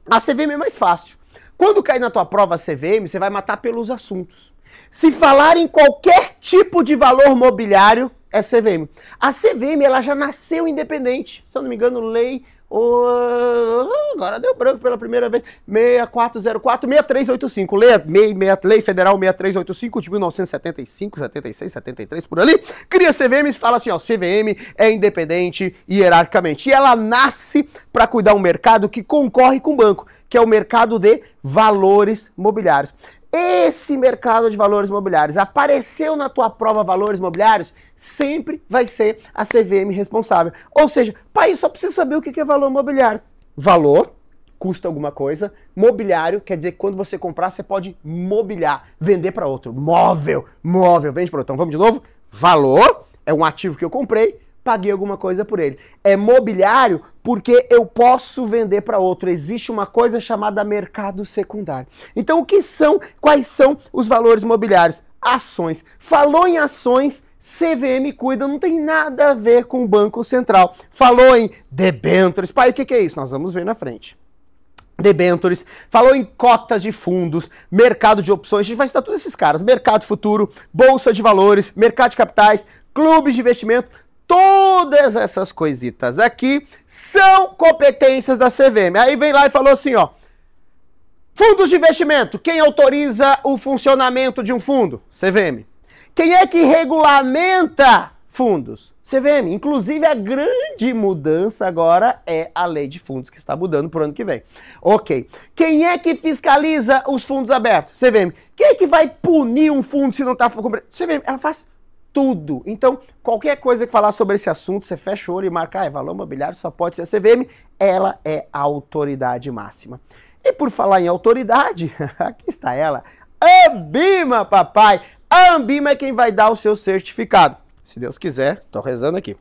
A CVM é mais fácil. Quando cair na tua prova CVM, você vai matar pelos assuntos. Se falar em qualquer tipo de valor mobiliário, é CVM. A CVM ela já nasceu independente. Se eu não me engano, lei. Oh, agora deu branco pela primeira vez. 6404 6385. Lei, lei, lei Federal 6385 de 1975, 76, 73, por ali. Cria CVM e fala assim: ó, CVM é independente hierarquicamente. E ela nasce para cuidar um mercado que concorre com o banco, que é o mercado de valores mobiliários. Esse mercado de valores imobiliários apareceu na tua prova valores imobiliários, sempre vai ser a CVM responsável. Ou seja, país só precisa saber o que é valor imobiliário. Valor custa alguma coisa, mobiliário quer dizer que quando você comprar você pode mobiliar, vender para outro. Móvel, móvel, vende para outro. Então vamos de novo. Valor é um ativo que eu comprei, paguei alguma coisa por ele. É mobiliário porque eu posso vender para outro. Existe uma coisa chamada mercado secundário. Então, o que são, quais são os valores mobiliários? Ações. Falou em ações, CVM cuida, não tem nada a ver com o Banco Central. Falou em debêntures. Pai, o que, que é isso? Nós vamos ver na frente debentures, falou em cotas de fundos, mercado de opções, a gente vai citar todos esses caras, mercado futuro, bolsa de valores, mercado de capitais, clubes de investimento, Todas essas coisitas aqui são competências da CVM. Aí vem lá e falou assim, ó. Fundos de investimento, quem autoriza o funcionamento de um fundo? CVM. Quem é que regulamenta fundos? CVM. Inclusive, a grande mudança agora é a lei de fundos, que está mudando para o ano que vem. Ok. Quem é que fiscaliza os fundos abertos? CVM. Quem é que vai punir um fundo se não está... CVM. Ela faz tudo. Então, qualquer coisa que falar sobre esse assunto, você fecha o olho e marca, ah, é valor mobiliário, só pode ser a CVM, ela é a autoridade máxima. E por falar em autoridade, aqui está ela, Ambima, papai! A Ambima é quem vai dar o seu certificado. Se Deus quiser, tô rezando aqui.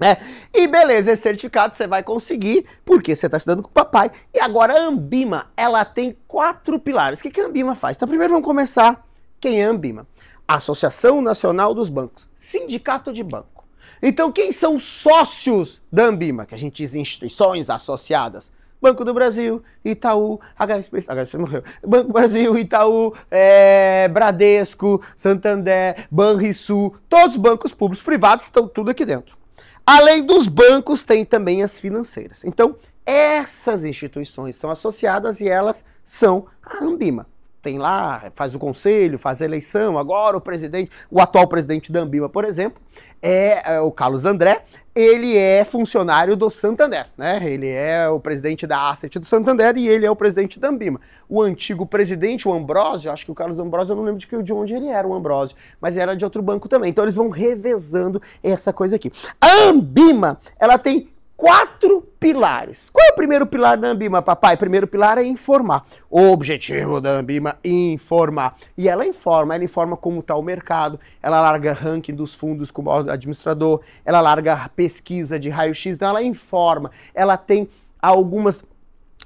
né? e beleza, esse certificado você vai conseguir porque você está estudando com o papai. E agora a Ambima, ela tem quatro pilares. O que, que a Ambima faz? Então primeiro vamos começar quem é a Ambima. Associação Nacional dos Bancos, Sindicato de Banco. Então, quem são sócios da Ambima? Que a gente diz instituições associadas. Banco do Brasil, Itaú, HSP, HSP morreu. Banco do Brasil, Itaú, é, Bradesco, Santander, Banrisul, todos os bancos públicos privados estão tudo aqui dentro. Além dos bancos, tem também as financeiras. Então, Essas instituições são associadas e elas são a Ambima. Tem lá, faz o conselho, faz a eleição. Agora o presidente, o atual presidente da Ambima, por exemplo, é, é o Carlos André. Ele é funcionário do Santander, né? Ele é o presidente da Asset do Santander e ele é o presidente da Ambima. O antigo presidente, o Ambrosio, acho que o Carlos Ambrosio, eu não lembro de, que, de onde ele era, o Ambrosio, mas era de outro banco também. Então eles vão revezando essa coisa aqui. A Ambima, ela tem quatro pilares. Qual é o primeiro pilar da Ambima, papai? O primeiro pilar é informar. O objetivo da Ambima é informar. E ela informa, ela informa como está o mercado, ela larga ranking dos fundos como administrador, ela larga pesquisa de raio-x, então ela informa. Ela tem algumas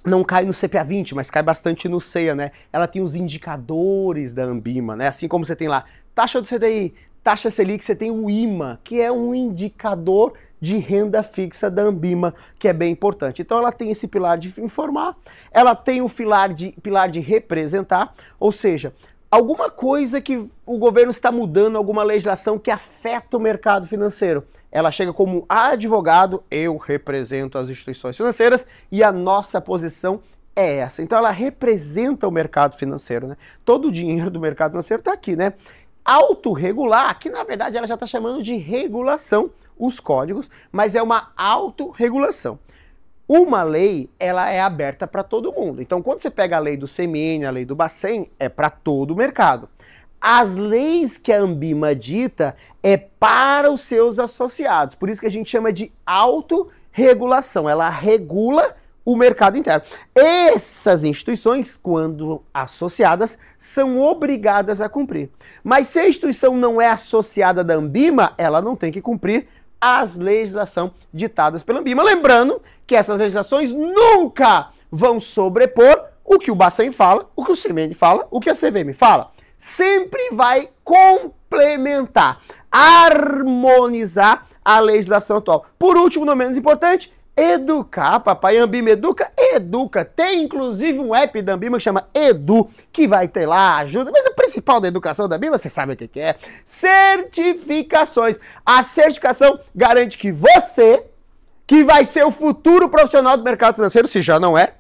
não cai no CPA 20, mas cai bastante no CEA, né? Ela tem os indicadores da Ambima, né? Assim como você tem lá taxa do CDI, taxa Selic, você tem o IMA, que é um indicador de renda fixa da Ambima, que é bem importante. Então ela tem esse pilar de informar, ela tem o pilar de, pilar de representar, ou seja, alguma coisa que o governo está mudando, alguma legislação que afeta o mercado financeiro. Ela chega como advogado, eu represento as instituições financeiras e a nossa posição é essa. Então ela representa o mercado financeiro, né? Todo o dinheiro do mercado financeiro está aqui, né? Autorregular, que na verdade ela já está chamando de regulação, os códigos, mas é uma autorregulação. Uma lei, ela é aberta para todo mundo. Então, quando você pega a lei do CMN, a lei do Bacen, é para todo o mercado. As leis que a Ambima dita é para os seus associados. Por isso que a gente chama de autorregulação. Ela regula o mercado interno. Essas instituições, quando associadas, são obrigadas a cumprir. Mas se a instituição não é associada da Ambima, ela não tem que cumprir as legislações ditadas pela Ambima. Lembrando que essas legislações nunca vão sobrepor o que o Bacen fala, o que o CMN fala, o que a CVM fala. Sempre vai complementar, harmonizar a legislação atual. Por último, não menos importante, educar. Papai Ambima Educa, educa. Tem inclusive um app da Ambima que chama Edu, que vai ter lá ajuda. Mas o principal da educação da Ambima, você sabe o que é? Certificações. A certificação garante que você, que vai ser o futuro profissional do mercado financeiro, se já não é,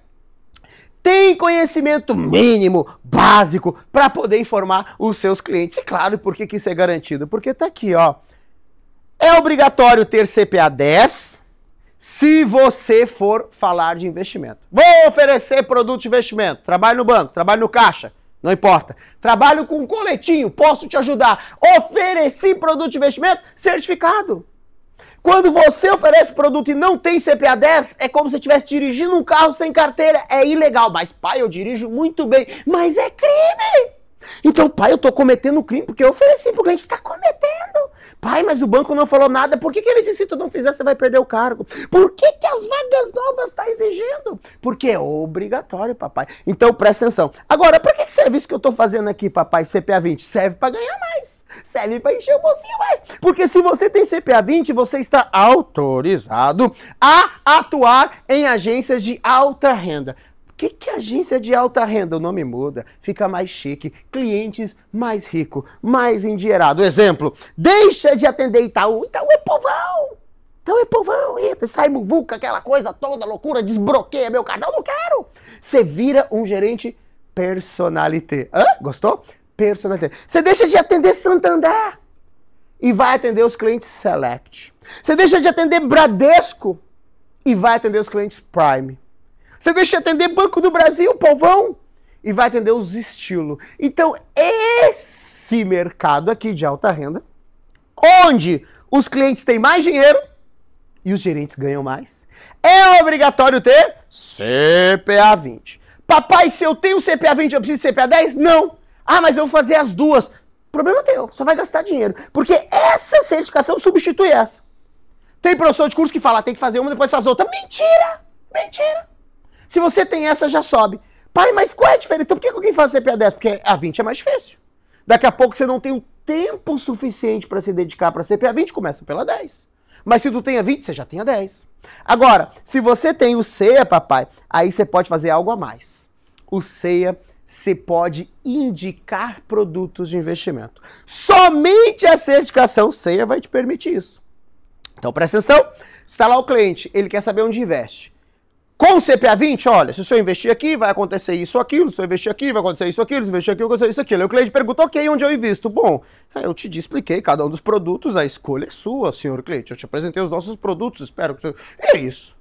tem conhecimento mínimo, básico, para poder informar os seus clientes. E claro, por que, que isso é garantido? Porque tá aqui, ó. É obrigatório ter CPA 10 se você for falar de investimento. Vou oferecer produto de investimento. Trabalho no banco, trabalho no caixa. Não importa. Trabalho com coletinho, posso te ajudar. Ofereci produto de investimento certificado. Quando você oferece produto e não tem CPA 10, é como se estivesse dirigindo um carro sem carteira. É ilegal. Mas, pai, eu dirijo muito bem. Mas é crime! Então, pai, eu estou cometendo crime porque eu ofereci para o cliente. Está cometendo. Pai, mas o banco não falou nada. Por que, que ele disse se tu não fizer, você vai perder o cargo? Por que, que as vagas novas está exigindo? Porque é obrigatório, papai. Então, presta atenção. Agora, para que, que serve isso que eu estou fazendo aqui, papai, CPA 20? Serve para ganhar mais serve para encher o bolsinho mais. Porque se você tem CPA 20, você está autorizado a atuar em agências de alta renda que, que agência de alta renda? O nome muda, fica mais chique, clientes mais rico, mais endinheirado. Exemplo, deixa de atender Itaú. Itaú é povão. Itaú é povão, entra, sai muvuca, aquela coisa toda, loucura, desbloqueia meu cartão, não quero. Você vira um gerente personalité. Hã? Gostou? Personalité. Você deixa de atender Santander e vai atender os clientes Select. Você deixa de atender Bradesco e vai atender os clientes Prime. Você deixa de atender Banco do Brasil, povão, e vai atender os estilos. Então, esse mercado aqui de alta renda, onde os clientes têm mais dinheiro e os gerentes ganham mais, é obrigatório ter CPA 20. Papai, se eu tenho CPA 20, eu preciso de CPA 10? Não. Ah, mas eu vou fazer as duas. Problema teu, só vai gastar dinheiro. Porque essa certificação substitui essa. Tem professor de curso que fala, tem que fazer uma, depois faz outra. Mentira! Mentira! Se você tem essa, já sobe. Pai, mas qual é a diferença? Então por que alguém faz CPA 10? Porque a 20 é mais difícil. Daqui a pouco você não tem o tempo suficiente para se dedicar para CPA 20, começa pela 10. Mas se tu tem a 20, você já tem a 10. Agora, se você tem o CEA, papai, aí você pode fazer algo a mais. O CEA, você pode indicar produtos de investimento. Somente a certificação CEA vai te permitir isso. Então presta atenção, está lá o cliente, ele quer saber onde investe Com CPA 20, olha, se o senhor investir aqui, vai acontecer isso, aquilo, se eu investir aqui, vai acontecer isso, aquilo, se investir aqui, vai acontecer isso, aquilo. Aí o cliente perguntou, ok, onde eu invisto? Bom, eu te expliquei cada um dos produtos, a escolha é sua, senhor cliente. Eu te apresentei os nossos produtos, espero que você... É isso.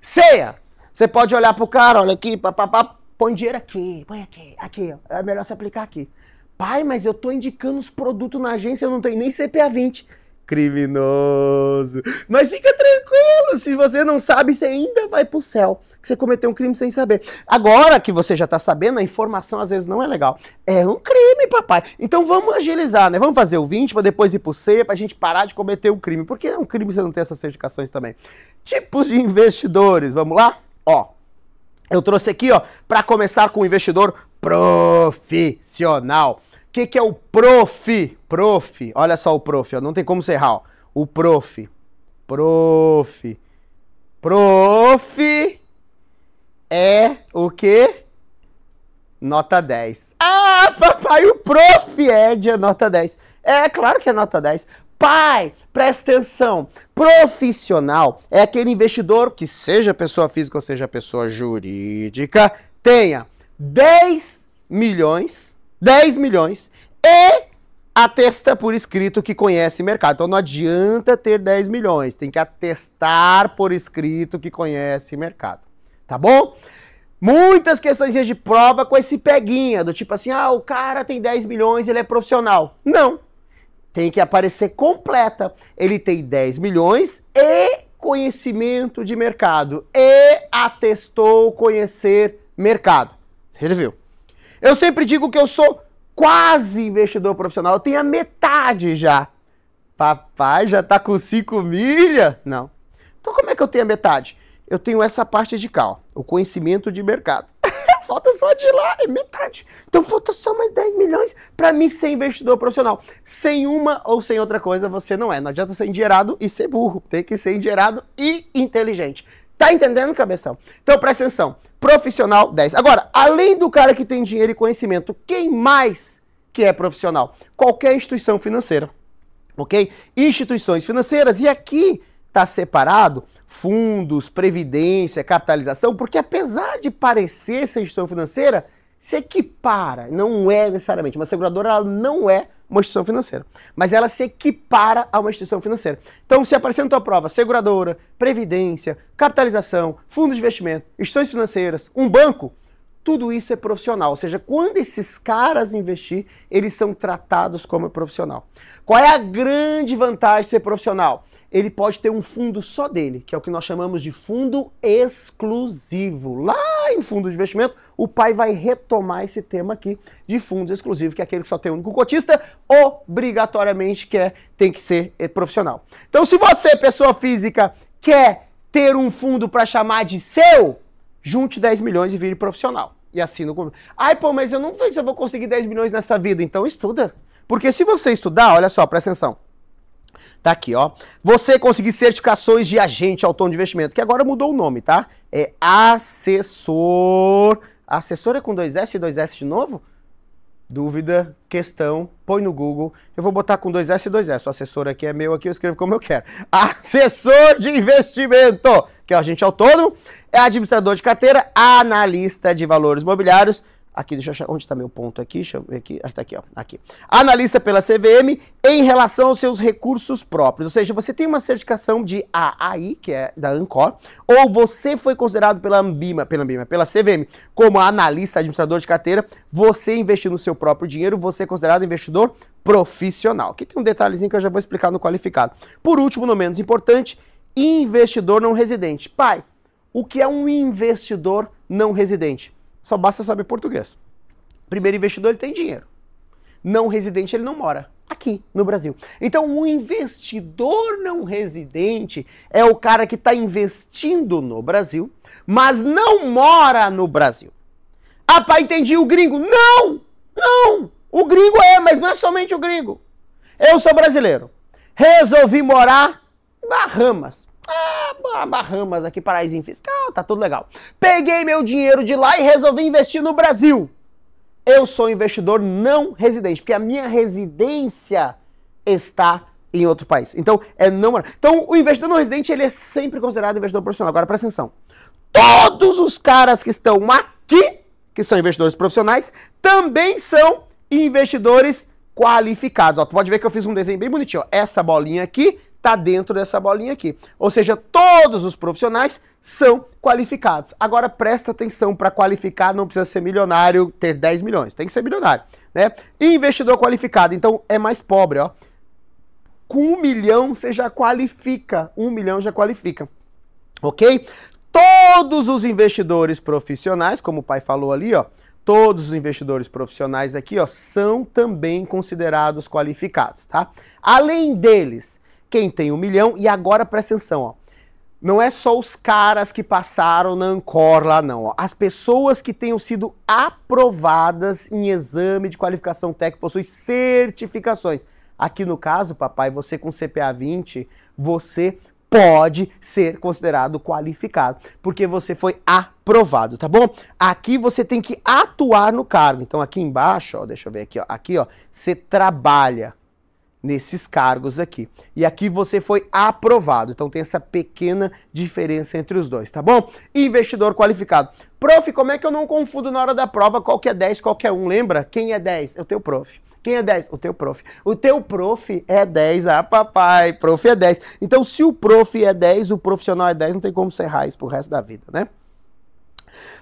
Ceia! Você pode olhar pro cara, olha aqui, papapá, põe dinheiro aqui, põe aqui, aqui, ó. É melhor você aplicar aqui. Pai, mas eu tô indicando os produtos na agência, eu não tenho nem CPA 20 criminoso. Mas fica tranquilo, se você não sabe, você ainda vai pro céu. Que você cometeu um crime sem saber. Agora que você já tá sabendo, a informação às vezes não é legal. É um crime, papai. Então vamos agilizar, né? Vamos fazer o 20 para depois ir pro C, pra gente parar de cometer um crime. Porque é um crime você não ter essas certificações também. Tipos de investidores, vamos lá? Ó, eu trouxe aqui, ó, para começar com o investidor profissional. O que, que é o prof? Prof, olha só o prof, ó, não tem como ser errar. Ó. O prof. Prof. Prof é o quê? Nota 10. Ah, papai, o prof é de nota 10. É claro que é nota 10. Pai, presta atenção. Profissional é aquele investidor que, seja pessoa física ou seja pessoa jurídica, tenha 10 milhões, 10 milhões e atesta por escrito que conhece mercado. Então não adianta ter 10 milhões, tem que atestar por escrito que conhece mercado. Tá bom? Muitas questões de prova com esse peguinha, do tipo assim, ah, o cara tem 10 milhões, ele é profissional. Não. Tem que aparecer completa. Ele tem 10 milhões e conhecimento de mercado. E atestou conhecer mercado. Ele viu. Eu sempre digo que eu sou quase investidor profissional. Eu tenho a metade já. Papai já tá com 5 milha? Não. Então como é que eu tenho a metade? Eu tenho essa parte de cá, ó, o conhecimento de mercado. falta só de lá, é metade. Então falta só mais 10 milhões para mim ser investidor profissional. Sem uma ou sem outra coisa você não é. Não adianta ser endinheirado e ser burro. Tem que ser endinheirado e inteligente. Tá entendendo, cabeção? Então presta atenção. Profissional 10. Agora, além do cara que tem dinheiro e conhecimento, quem mais que é profissional? Qualquer instituição financeira. Ok? Instituições financeiras. E aqui está separado fundos, previdência, capitalização, porque apesar de parecer ser instituição financeira, se equipara, não é necessariamente. Uma seguradora ela não é uma instituição financeira, mas ela se equipara a uma instituição financeira. Então, se aparecer na tua prova seguradora, previdência, capitalização, fundo de investimento, instituições financeiras, um banco, tudo isso é profissional. Ou seja, quando esses caras investir, eles são tratados como profissional. Qual é a grande vantagem de ser profissional? Ele pode ter um fundo só dele, que é o que nós chamamos de fundo exclusivo. Lá em fundo de investimento, o pai vai retomar esse tema aqui de fundos exclusivos, que é aquele que só tem um único cotista, obrigatoriamente quer, tem que ser eh, profissional. Então, se você, pessoa física, quer ter um fundo para chamar de seu, junte 10 milhões e vire profissional. E assina o Ai, pô, mas eu não sei se eu vou conseguir 10 milhões nessa vida. Então estuda. Porque se você estudar, olha só, presta atenção. Tá aqui, ó. Você conseguir certificações de agente autônomo de investimento, que agora mudou o nome, tá? É assessor. Assessor é com dois S e dois S de novo? Dúvida, questão, põe no Google. Eu vou botar com dois S e dois S. O assessor aqui é meu, aqui eu escrevo como eu quero. Assessor de investimento, que é o agente autônomo, é administrador de carteira, analista de valores imobiliários, Aqui, deixa eu achar. Onde está meu ponto aqui? Deixa eu ver aqui. Está aqui, ó. Aqui. Analista pela CVM em relação aos seus recursos próprios. Ou seja, você tem uma certificação de AAI, que é da Ancor, ou você foi considerado pela Ambima, pela Ambima, pela CVM, como analista, administrador de carteira, você investiu no seu próprio dinheiro, você é considerado investidor profissional. Aqui tem um detalhezinho que eu já vou explicar no qualificado. Por último, não menos importante, investidor não residente. Pai, o que é um investidor não residente? Só basta saber português. Primeiro investidor, ele tem dinheiro. Não residente, ele não mora aqui no Brasil. Então, o investidor não residente é o cara que está investindo no Brasil, mas não mora no Brasil. Ah, pai, entendi o gringo. Não! Não! O gringo é, mas não é somente o gringo. Eu sou brasileiro. Resolvi morar em Bahamas. Ah, Bahamas aqui, paraíso fiscal, tá tudo legal. Peguei meu dinheiro de lá e resolvi investir no Brasil. Eu sou investidor não residente, porque a minha residência está em outro país. Então, é não. Então, o investidor não residente, ele é sempre considerado investidor profissional. Agora, presta atenção. todos os caras que estão aqui, que são investidores profissionais, também são investidores qualificados. Ó, tu pode ver que eu fiz um desenho bem bonitinho. Ó. Essa bolinha aqui está dentro dessa bolinha aqui. Ou seja, todos os profissionais são qualificados. Agora presta atenção para qualificar, não precisa ser milionário, ter 10 milhões, tem que ser milionário, né? Investidor qualificado, então é mais pobre, ó. Com um milhão você já qualifica, um milhão já qualifica, ok? Todos os investidores profissionais, como o pai falou ali, ó, todos os investidores profissionais aqui, ó, são também considerados qualificados, tá? Além deles, quem tem um milhão, e agora presta atenção, ó, não é só os caras que passaram na Ancor lá, não. Ó. As pessoas que tenham sido aprovadas em exame de qualificação técnica possuem certificações. Aqui no caso, papai, você com CPA 20, você pode ser considerado qualificado, porque você foi aprovado, tá bom? Aqui você tem que atuar no cargo. Então aqui embaixo, ó, deixa eu ver aqui, ó, aqui, ó, você trabalha nesses cargos aqui. E aqui você foi aprovado. Então tem essa pequena diferença entre os dois, tá bom? Investidor qualificado. Prof, como é que eu não confundo na hora da prova qual que é 10, qual que é 1? Lembra? Quem é 10? É o teu prof. Quem é 10? O teu prof. O teu prof é 10. Ah, papai, prof é 10. Então, se o prof é 10, o profissional é 10, não tem como ser raiz pro resto da vida, né?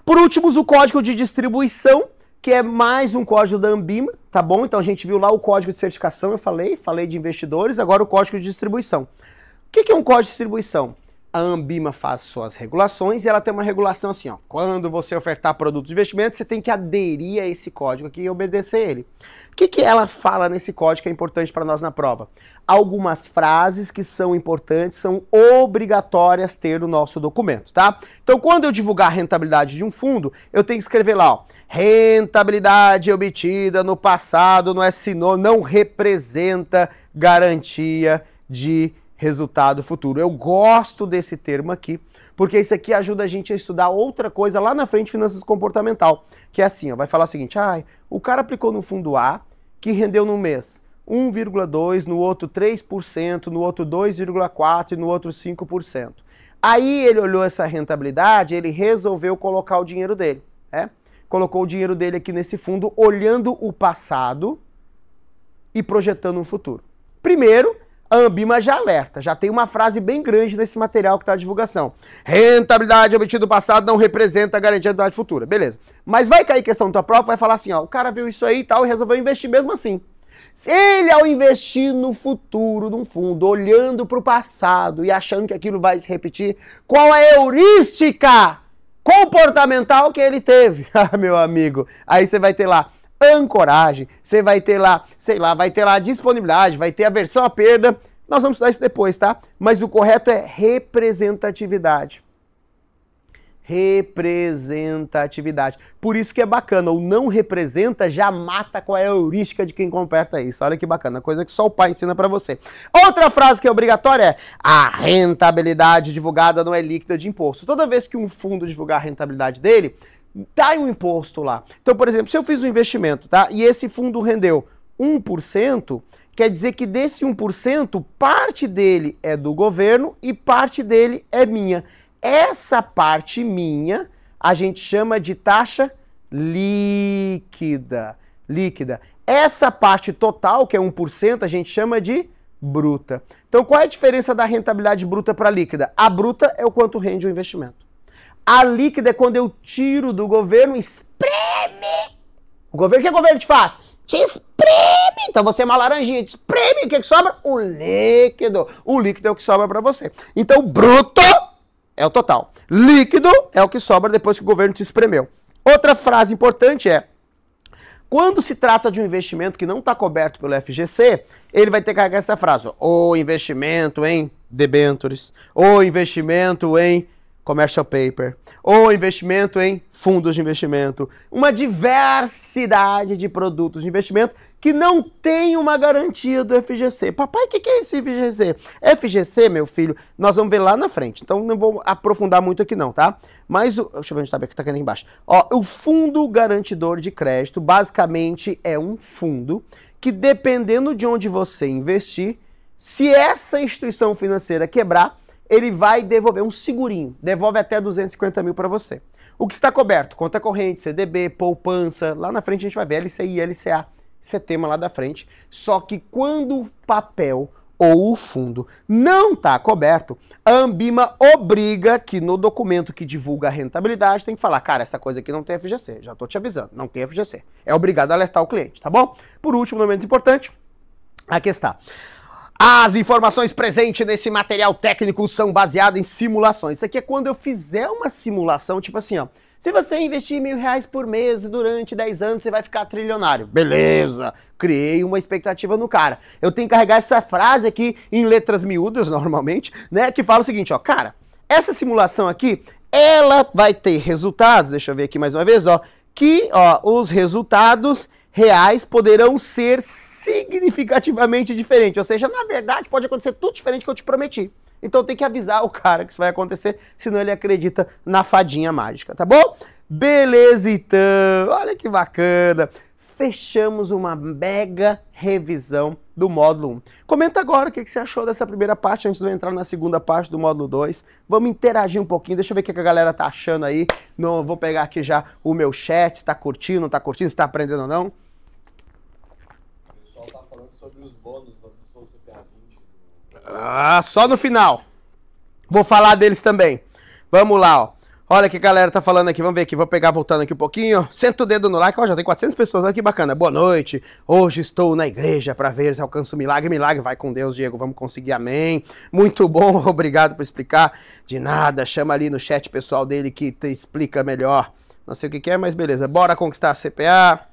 Por último, o código de distribuição, que é mais um código da Ambima, tá bom? Então a gente viu lá o código de certificação, eu falei, falei de investidores, agora o código de distribuição. O que é um código de distribuição? A Ambima faz suas regulações e ela tem uma regulação assim, ó. Quando você ofertar produtos de investimento, você tem que aderir a esse código aqui e obedecer ele. O que, que ela fala nesse código que é importante para nós na prova? Algumas frases que são importantes, são obrigatórias ter no nosso documento, tá? Então, quando eu divulgar a rentabilidade de um fundo, eu tenho que escrever lá, ó. Rentabilidade obtida no passado não é sinônimo, não representa garantia de resultado futuro. Eu gosto desse termo aqui, porque isso aqui ajuda a gente a estudar outra coisa lá na frente, finanças comportamental, que é assim, ó, vai falar o seguinte, ah, o cara aplicou no fundo A, que rendeu no mês 1,2, no outro 3%, no outro 2,4 e no outro 5%. Aí ele olhou essa rentabilidade, ele resolveu colocar o dinheiro dele, né? Colocou o dinheiro dele aqui nesse fundo, olhando o passado e projetando um futuro. Primeiro, a Ambima já alerta, já tem uma frase bem grande nesse material que está a divulgação. Rentabilidade obtida do passado não representa a garantia da futura. Beleza. Mas vai cair questão da prova, vai falar assim, ó, o cara viu isso aí e tal e resolveu investir mesmo assim. Se ele, ao investir no futuro, num fundo, olhando para o passado e achando que aquilo vai se repetir, qual a heurística comportamental que ele teve? Ah, meu amigo, aí você vai ter lá ancoragem, você vai ter lá, sei lá, vai ter lá a disponibilidade, vai ter a versão à perda. Nós vamos estudar isso depois, tá? Mas o correto é representatividade. Representatividade. Por isso que é bacana, o não representa já mata qual é a heurística de quem comperta isso. Olha que bacana, coisa que só o pai ensina para você. Outra frase que é obrigatória é: a rentabilidade divulgada não é líquida de imposto. Toda vez que um fundo divulgar a rentabilidade dele, tá um imposto lá. Então, por exemplo, se eu fiz um investimento, tá? E esse fundo rendeu 1%, quer dizer que desse 1%, parte dele é do governo e parte dele é minha. Essa parte minha a gente chama de taxa líquida. Líquida. Essa parte total, que é 1%, a gente chama de bruta. Então, qual é a diferença da rentabilidade bruta para líquida? A bruta é o quanto rende o investimento. A líquida é quando eu tiro do governo, espreme. O governo, o que o governo te faz? Te espreme. Então você é uma laranjinha, te espreme. O que, que sobra? O líquido. O líquido é o que sobra para você. Então, bruto é o total. Líquido é o que sobra depois que o governo te espremeu. Outra frase importante é: quando se trata de um investimento que não está coberto pelo FGC, ele vai ter que carregar essa frase: o investimento em debentures, o investimento em commercial paper, ou investimento em fundos de investimento, uma diversidade de produtos de investimento que não tem uma garantia do FGC. Papai, o que, que é esse FGC? FGC, meu filho, nós vamos ver lá na frente, então não vou aprofundar muito aqui não, tá? Mas, o, deixa eu ver onde tá, tá aqui embaixo. Ó, o Fundo Garantidor de Crédito, basicamente, é um fundo que, dependendo de onde você investir, se essa instituição financeira quebrar, ele vai devolver um segurinho, devolve até 250 mil para você. O que está coberto? Conta corrente, CDB, poupança, lá na frente a gente vai ver LCI, LCA, esse é tema lá da frente. Só que quando o papel ou o fundo não está coberto, a Ambima obriga que no documento que divulga a rentabilidade tem que falar, cara, essa coisa aqui não tem FGC, já estou te avisando, não tem FGC. É obrigado a alertar o cliente, tá bom? Por último, no menos importante, aqui está. As informações presentes nesse material técnico são baseadas em simulações. Isso aqui é quando eu fizer uma simulação, tipo assim, ó. Se você investir mil reais por mês durante 10 anos, você vai ficar trilionário. Beleza! Criei uma expectativa no cara. Eu tenho que carregar essa frase aqui em letras miúdas, normalmente, né? Que fala o seguinte, ó. Cara, essa simulação aqui, ela vai ter resultados, deixa eu ver aqui mais uma vez, ó. Que, ó, os resultados reais poderão ser significativamente diferentes. Ou seja, na verdade, pode acontecer tudo diferente que eu te prometi. Então tem que avisar o cara que isso vai acontecer, senão ele acredita na fadinha mágica, tá bom? Beleza, então. Olha que bacana. Fechamos uma mega revisão do módulo 1. Comenta agora o que você achou dessa primeira parte, antes de eu entrar na segunda parte do módulo 2. Vamos interagir um pouquinho, deixa eu ver o que a galera tá achando aí. Não, vou pegar aqui já o meu chat, está curtindo, não está curtindo, está aprendendo ou não. O pessoal tá falando sobre os bônus do CPA 20. Ah, só no final. Vou falar deles também. Vamos lá, ó. Olha que galera tá falando aqui, vamos ver aqui, vou pegar voltando aqui um pouquinho. Senta o dedo no like, ó, já tem 400 pessoas, olha que bacana. Boa noite, hoje estou na igreja para ver se alcanço milagre. Milagre, vai com Deus, Diego, vamos conseguir, amém. Muito bom, obrigado por explicar. De nada, chama ali no chat pessoal dele que te explica melhor. Não sei o que, que é, mas beleza. Bora conquistar a CPA.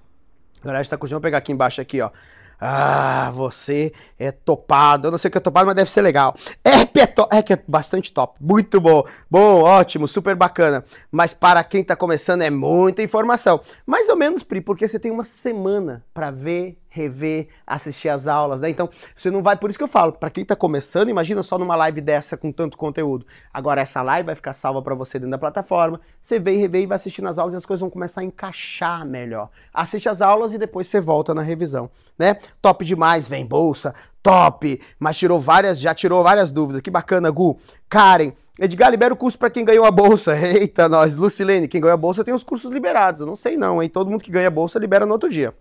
A galera está curtindo, vou pegar aqui embaixo aqui, ó. Ah, você é topado. Eu não sei o que é topado, mas deve ser legal. É, é que é bastante top. Muito bom. Bom, ótimo, super bacana. Mas para quem tá começando é muita informação. Mais ou menos, Pri, porque você tem uma semana para ver rever, assistir as aulas, né? Então, você não vai, por isso que eu falo, para quem tá começando, imagina só numa live dessa com tanto conteúdo. Agora essa live vai ficar salva para você dentro da plataforma. Você vê e revê e vai assistindo as aulas e as coisas vão começar a encaixar melhor. Assiste as aulas e depois você volta na revisão, né? Top demais, vem bolsa, top, mas tirou várias, já tirou várias dúvidas. Que bacana, Gu. Karen, Edgar, libera o curso para quem ganhou a bolsa. Eita, nós. Lucilene, quem ganhou a bolsa tem os cursos liberados. Eu não sei não, hein? Todo mundo que ganha a bolsa libera no outro dia.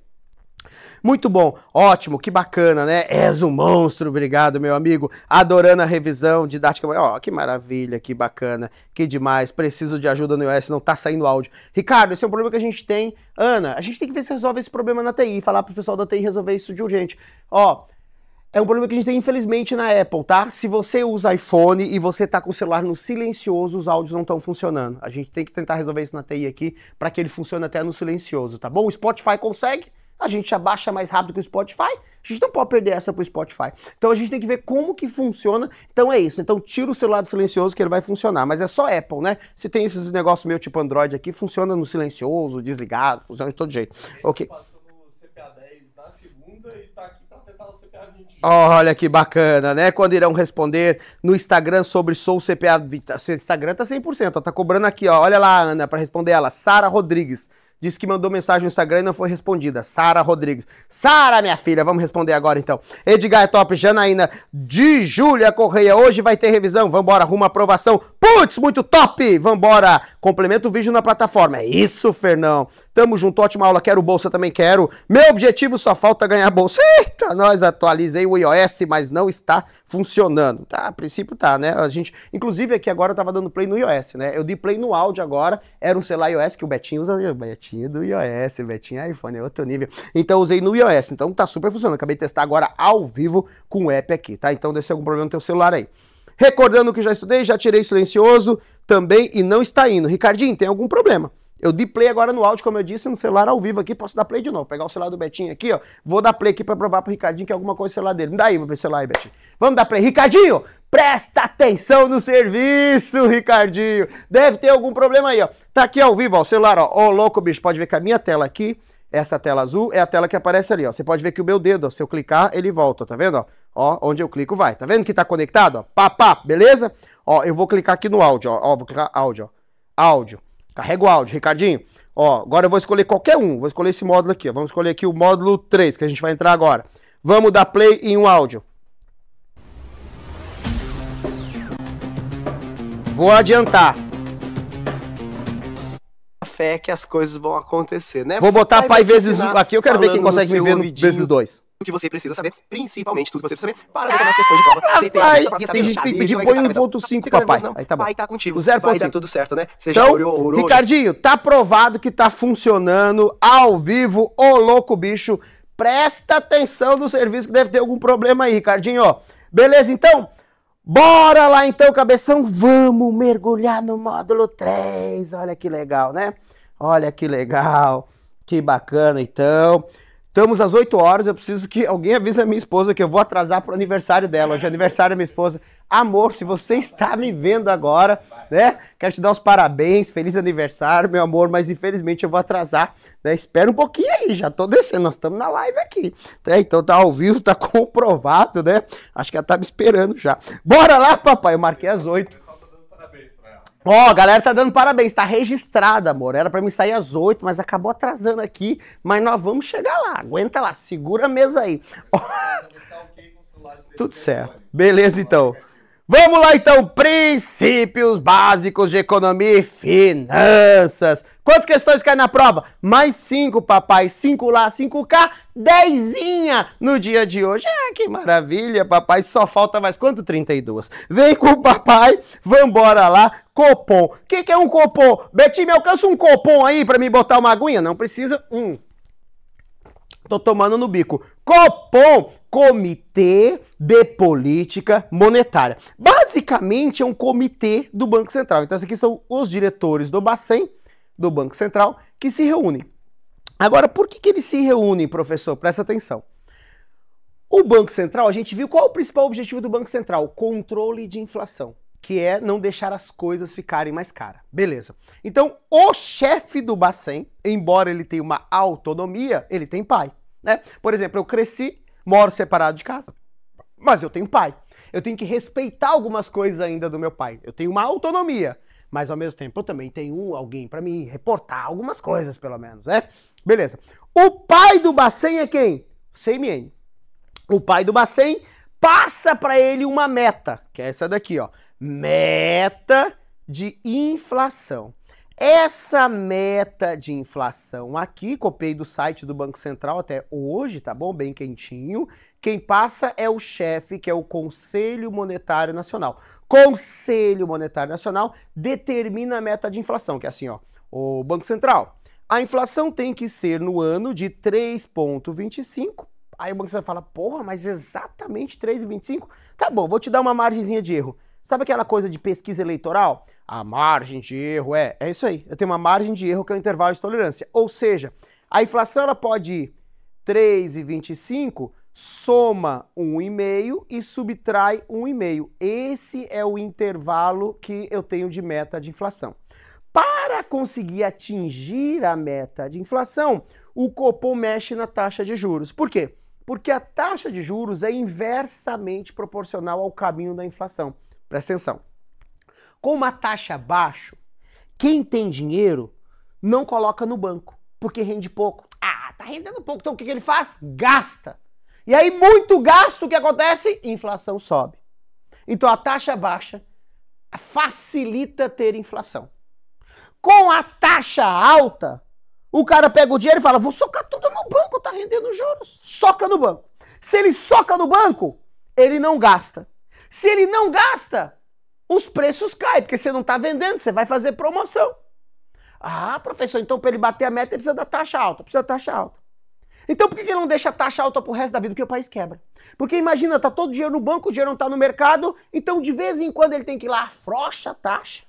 Muito bom, ótimo, que bacana, né? És um monstro, obrigado, meu amigo. Adorando a revisão didática. Ó, oh, que maravilha, que bacana, que demais. Preciso de ajuda no iOS, não tá saindo áudio. Ricardo, esse é um problema que a gente tem. Ana, a gente tem que ver se resolve esse problema na TI, falar pro pessoal da TI resolver isso de urgente. Ó, é um problema que a gente tem, infelizmente, na Apple, tá? Se você usa iPhone e você tá com o celular no silencioso, os áudios não estão funcionando. A gente tem que tentar resolver isso na TI aqui para que ele funcione até no silencioso, tá bom? O Spotify consegue, a gente já baixa mais rápido que o Spotify, a gente não pode perder essa pro Spotify. Então a gente tem que ver como que funciona. Então é isso. Então tira o celular do silencioso que ele vai funcionar. Mas é só Apple, né? Se tem esses negócios meu tipo Android aqui, funciona no silencioso, desligado, funciona de todo jeito. Ok. Olha que bacana, né? Quando irão responder no Instagram sobre Sou CPA. Seu Instagram tá 100%, ó, tá cobrando aqui, ó. Olha lá, Ana, para responder ela. Sara Rodrigues disse que mandou mensagem no Instagram e não foi respondida. Sara Rodrigues. Sara, minha filha, vamos responder agora então. Edgar é top, Janaína de Júlia Correia. Hoje vai ter revisão. Vambora, rumo à aprovação. Putz, muito top! Vambora! Complementa o vídeo na plataforma. É isso, Fernão. Tamo junto, ótima aula. Quero bolsa, também quero. Meu objetivo só falta ganhar bolsa. Eita, nós atualizei o iOS, mas não está funcionando. Tá, a princípio tá, né? A gente, inclusive aqui agora eu tava dando play no iOS, né? Eu dei play no áudio agora. Era um celular iOS que o Betinho usa. O Betinho do iOS, o Betinho iPhone, é outro nível. Então usei no iOS, então tá super funcionando. Acabei de testar agora ao vivo com o app aqui, tá? Então deve ser algum problema no teu celular aí. Recordando que já estudei, já tirei silencioso também e não está indo. Ricardinho, tem algum problema? Eu dei play agora no áudio, como eu disse, no celular ao vivo aqui, posso dar play de novo. Pegar o celular do Betinho aqui, ó. Vou dar play aqui pra provar pro Ricardinho que é alguma coisa no celular dele. Me dá aí, meu celular aí, Betinho. Vamos dar play. Ricardinho, presta atenção no serviço, Ricardinho. Deve ter algum problema aí, ó. Tá aqui ao vivo, ó, o celular, ó. Ô, louco, bicho, pode ver que a minha tela aqui, essa tela azul, é a tela que aparece ali, ó. Você pode ver que o meu dedo, ó, se eu clicar, ele volta, tá vendo, ó? Ó, onde eu clico vai. Tá vendo que tá conectado, ó? Pá, pá, beleza? Ó, eu vou clicar aqui no áudio, ó. Ó, vou clicar áudio, ó. Áudio. Carrega o áudio, Ricardinho. Ó, agora eu vou escolher qualquer um. Vou escolher esse módulo aqui. Ó. Vamos escolher aqui o módulo 3, que a gente vai entrar agora. Vamos dar play em um áudio. Vou adiantar.
Fé que as coisas vão acontecer, né?
Vou botar pai vezes um aqui. Eu quero ver quem consegue me ver no vezes dois.
O que você precisa saber, principalmente tudo que você precisa saber para resolver as questões de prova.
Papai, tem gente que tem que pedir, põe
Vai ficar
1.5,
Fica
papai.
nervoso, não.
Aí tá bom.
Pai tá contigo.
O
Vai
0.5.
dar tudo certo, né? Seja
Então,
orou- orou-
Ricardinho, tá provado que tá funcionando ao vivo, ô louco bicho. Presta atenção no serviço que deve ter algum problema aí, Ricardinho. ó. Beleza, então? Bora lá então, cabeção. Vamos mergulhar no módulo 3. Olha que legal, né? Olha que legal. Que bacana, então. Estamos às 8 horas. Eu preciso que alguém avise a minha esposa que eu vou atrasar pro aniversário dela. Hoje é aniversário da minha esposa. Amor, se você está me vendo agora, né? Quero te dar os parabéns. Feliz aniversário, meu amor. Mas infelizmente eu vou atrasar. Né? Espera um pouquinho aí. Já tô descendo. Nós estamos na live aqui. né? Então tá ao vivo, tá comprovado, né? Acho que ela tá me esperando já. Bora lá, papai. Eu marquei às 8. Ó, a galera tá dando parabéns, tá registrada, amor. Era pra mim sair às 8, mas acabou atrasando aqui. Mas nós vamos chegar lá. Aguenta lá, segura a mesa aí. Ó. Tudo certo. Beleza, então. Vamos lá, então. Princípios básicos de economia e finanças. Quantas questões caem na prova? Mais cinco, papai. Cinco lá, cinco cá. Dezinha no dia de hoje. Ah, que maravilha, papai. Só falta mais quanto? 32. Vem com o papai. Vambora lá. Copom. O que, que é um copom? Betinho, me alcança um copom aí pra me botar uma aguinha? Não precisa. Hum. Tô tomando no bico. Copom, Comitê de Política Monetária. Basicamente é um comitê do Banco Central. Então, esses aqui são os diretores do Bacen, do Banco Central, que se reúnem. Agora, por que, que eles se reúnem, professor? Presta atenção. O Banco Central, a gente viu qual é o principal objetivo do Banco Central? Controle de inflação, que é não deixar as coisas ficarem mais caras. Beleza. Então, o chefe do Bacen, embora ele tenha uma autonomia, ele tem pai. Né? Por exemplo, eu cresci, moro separado de casa, mas eu tenho pai. Eu tenho que respeitar algumas coisas ainda do meu pai. Eu tenho uma autonomia, mas ao mesmo tempo eu também tenho alguém para me reportar algumas coisas, pelo menos, né? Beleza. O pai do Bacen é quem? CMN. O pai do Bacen passa para ele uma meta, que é essa daqui, ó. Meta de inflação. Essa meta de inflação aqui, copiei do site do Banco Central até hoje, tá bom? Bem quentinho. Quem passa é o chefe, que é o Conselho Monetário Nacional. Conselho Monetário Nacional determina a meta de inflação, que é assim, ó. O Banco Central, a inflação tem que ser no ano de 3,25. Aí o Banco Central fala, porra, mas exatamente 3,25? Tá bom, vou te dar uma margenzinha de erro. Sabe aquela coisa de pesquisa eleitoral? A margem de erro é, é isso aí. Eu tenho uma margem de erro que é o intervalo de tolerância. Ou seja, a inflação ela pode ir 3,25, soma 1,5 e subtrai 1,5. Esse é o intervalo que eu tenho de meta de inflação. Para conseguir atingir a meta de inflação, o Copom mexe na taxa de juros. Por quê? Porque a taxa de juros é inversamente proporcional ao caminho da inflação. Presta atenção. Com uma taxa baixa, quem tem dinheiro não coloca no banco, porque rende pouco. Ah, tá rendendo pouco, então o que, que ele faz? Gasta. E aí, muito gasto, o que acontece? Inflação sobe. Então a taxa baixa facilita ter inflação. Com a taxa alta, o cara pega o dinheiro e fala: vou socar tudo no banco, tá rendendo juros. Soca no banco. Se ele soca no banco, ele não gasta. Se ele não gasta, os preços caem, porque você não está vendendo, você vai fazer promoção. Ah, professor, então para ele bater a meta, ele precisa da taxa alta, precisa da taxa alta. Então por que ele não deixa a taxa alta pro resto da vida? Porque o país quebra. Porque imagina, tá todo o dinheiro no banco, o dinheiro não tá no mercado, então de vez em quando ele tem que ir lá, afrouxa a taxa,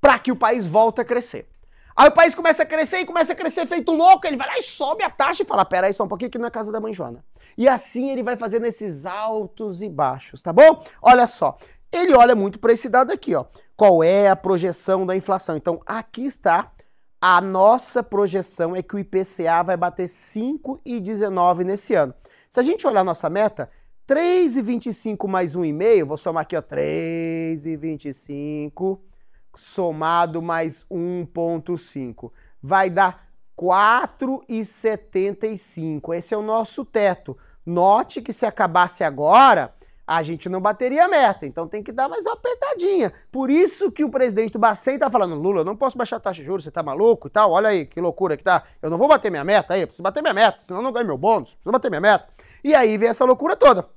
para que o país volte a crescer. Aí o país começa a crescer e começa a crescer feito louco, ele vai lá e sobe a taxa e fala, pera aí só um pouquinho que não é casa da mãe Joana. E assim ele vai fazendo esses altos e baixos, tá bom? Olha só, ele olha muito para esse dado aqui, ó. Qual é a projeção da inflação? Então, aqui está. A nossa projeção é que o IPCA vai bater 5,19 nesse ano. Se a gente olhar a nossa meta, 3,25 mais 1,5, vou somar aqui, ó, 3,25 somado mais 1,5. Vai dar 4,75. Esse é o nosso teto. Note que se acabasse agora, a gente não bateria a meta. Então tem que dar mais uma apertadinha. Por isso que o presidente do Bacen tá falando, Lula, eu não posso baixar a taxa de juros, você tá maluco e tal? Olha aí, que loucura que tá. Eu não vou bater minha meta aí, eu preciso bater minha meta, senão eu não ganho meu bônus, preciso bater minha meta. E aí vem essa loucura toda.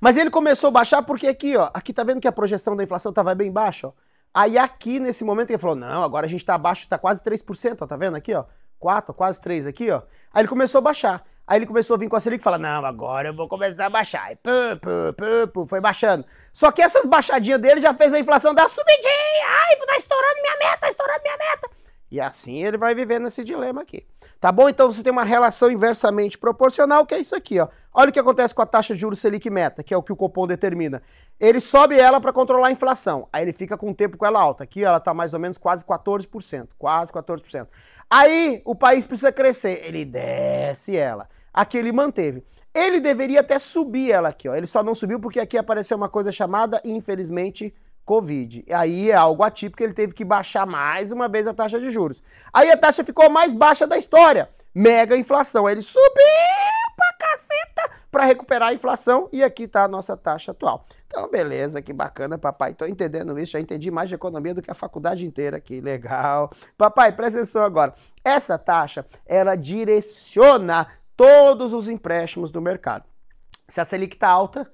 Mas ele começou a baixar porque aqui, ó, aqui tá vendo que a projeção da inflação tava bem baixa, ó. Aí aqui, nesse momento, ele falou, não, agora a gente tá abaixo, tá quase 3%, ó, tá vendo aqui, ó? 4, quase 3 aqui, ó. Aí ele começou a baixar. Aí ele começou a vir com a Selic e falar, não, agora eu vou começar a baixar. E pum, pum, pum, foi baixando. Só que essas baixadinhas dele já fez a inflação dar subidinha. Ai, tá estourando minha meta, tá estourando minha meta. E assim ele vai vivendo esse dilema aqui. Tá bom? Então você tem uma relação inversamente proporcional, que é isso aqui, ó. Olha o que acontece com a taxa de juros Selic meta, que é o que o Copom determina. Ele sobe ela para controlar a inflação. Aí ele fica com o tempo com ela alta. Aqui ela tá mais ou menos quase 14%, quase 14%. Aí o país precisa crescer, ele desce ela. Aqui ele manteve. Ele deveria até subir ela aqui, ó. Ele só não subiu porque aqui apareceu uma coisa chamada, infelizmente, Covid. Aí é algo atípico, ele teve que baixar mais uma vez a taxa de juros. Aí a taxa ficou mais baixa da história. Mega inflação. Aí ele subiu pra caceta para recuperar a inflação e aqui tá a nossa taxa atual. Então, beleza, que bacana, papai. Tô entendendo isso, já entendi mais de economia do que a faculdade inteira aqui. Legal. Papai, presta atenção agora. Essa taxa, ela direciona todos os empréstimos do mercado. Se a Selic tá alta,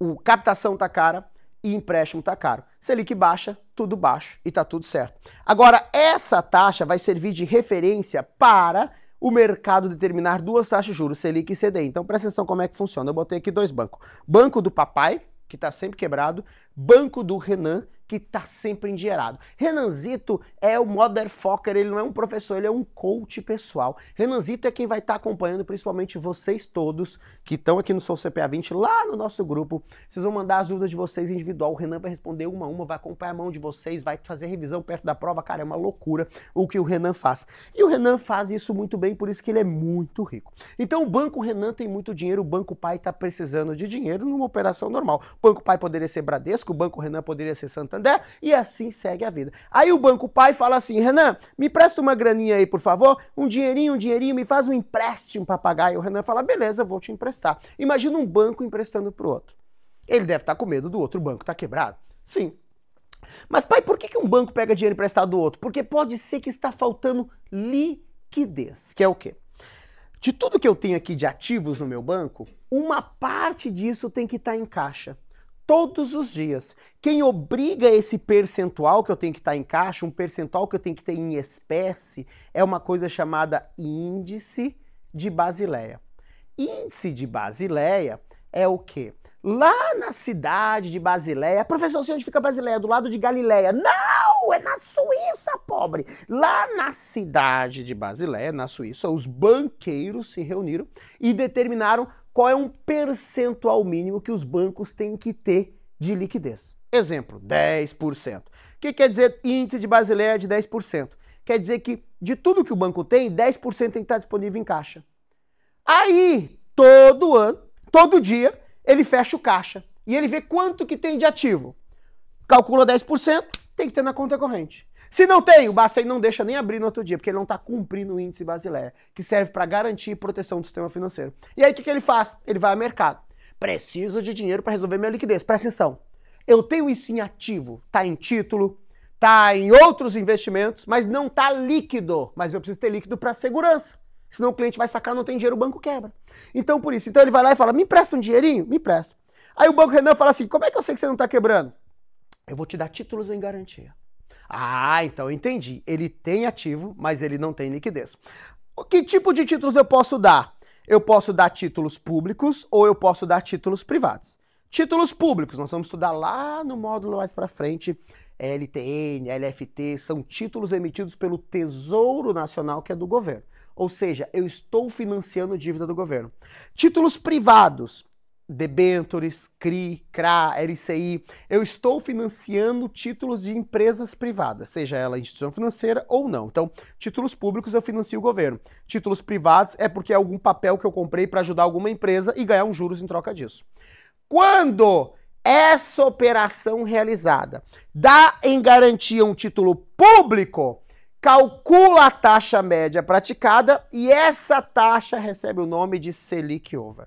a captação tá cara, e empréstimo tá caro. Selic baixa, tudo baixo e tá tudo certo. Agora, essa taxa vai servir de referência para o mercado determinar duas taxas de juros, Selic e CDI. Então presta atenção como é que funciona. Eu botei aqui dois bancos. Banco do papai, que está sempre quebrado, banco do Renan, que tá sempre endinheirado. Renanzito é o motherfucker, ele não é um professor, ele é um coach pessoal. Renanzito é quem vai estar tá acompanhando, principalmente vocês todos que estão aqui no Sou CPA 20, lá no nosso grupo. Vocês vão mandar as dúvidas de vocês individual, o Renan vai responder uma a uma, vai acompanhar a mão de vocês, vai fazer revisão perto da prova. Cara, é uma loucura o que o Renan faz. E o Renan faz isso muito bem, por isso que ele é muito rico. Então o Banco Renan tem muito dinheiro, o Banco Pai está precisando de dinheiro numa operação normal. O Banco Pai poderia ser Bradesco, o Banco Renan poderia ser Santander, Santander e assim segue a vida. Aí o banco pai fala assim: Renan, me presta uma graninha aí, por favor, um dinheirinho, um dinheirinho, me faz um empréstimo para pagar. E o Renan fala: beleza, vou te emprestar. Imagina um banco emprestando para o outro. Ele deve estar tá com medo do outro banco, tá quebrado? Sim. Mas, pai, por que, que um banco pega dinheiro emprestado do outro? Porque pode ser que está faltando liquidez, que é o quê? De tudo que eu tenho aqui de ativos no meu banco, uma parte disso tem que estar tá em caixa todos os dias. Quem obriga esse percentual que eu tenho que estar em caixa, um percentual que eu tenho que ter em espécie, é uma coisa chamada índice de Basileia. Índice de Basileia é o quê? Lá na cidade de Basileia, professor, onde fica Basileia? Do lado de Galileia. Não, é na Suíça, pobre. Lá na cidade de Basileia, na Suíça, os banqueiros se reuniram e determinaram qual é um percentual mínimo que os bancos têm que ter de liquidez. Exemplo, 10%. O que quer dizer índice de Basileia de 10%? Quer dizer que de tudo que o banco tem, 10% tem que estar disponível em caixa. Aí, todo ano, todo dia, ele fecha o caixa e ele vê quanto que tem de ativo. Calcula 10%, tem que ter na conta corrente. Se não tem, o Bacen não deixa nem abrir no outro dia, porque ele não está cumprindo o índice Basileia, que serve para garantir proteção do sistema financeiro. E aí o que, que ele faz? Ele vai ao mercado. Preciso de dinheiro para resolver minha liquidez. Presta atenção. Eu tenho isso em ativo, tá em título, tá em outros investimentos, mas não tá líquido. Mas eu preciso ter líquido para segurança. Senão o cliente vai sacar, não tem dinheiro, o banco quebra. Então por isso, então ele vai lá e fala: "Me empresta um dinheirinho?" Me empresta. Aí o banco Renan fala assim: "Como é que eu sei que você não está quebrando?" Eu vou te dar títulos em garantia. Ah, então entendi. Ele tem ativo, mas ele não tem liquidez. Que tipo de títulos eu posso dar? Eu posso dar títulos públicos ou eu posso dar títulos privados. Títulos públicos, nós vamos estudar lá no módulo mais para frente. LTN, LFT, são títulos emitidos pelo Tesouro Nacional, que é do governo. Ou seja, eu estou financiando dívida do governo. Títulos privados, debentures, CRI, CRA, LCI. Eu estou financiando títulos de empresas privadas, seja ela instituição financeira ou não. Então, títulos públicos eu financio o governo. Títulos privados é porque é algum papel que eu comprei para ajudar alguma empresa e ganhar uns juros em troca disso. Quando essa operação realizada dá em garantia um título público, calcula a taxa média praticada e essa taxa recebe o nome de Selic over.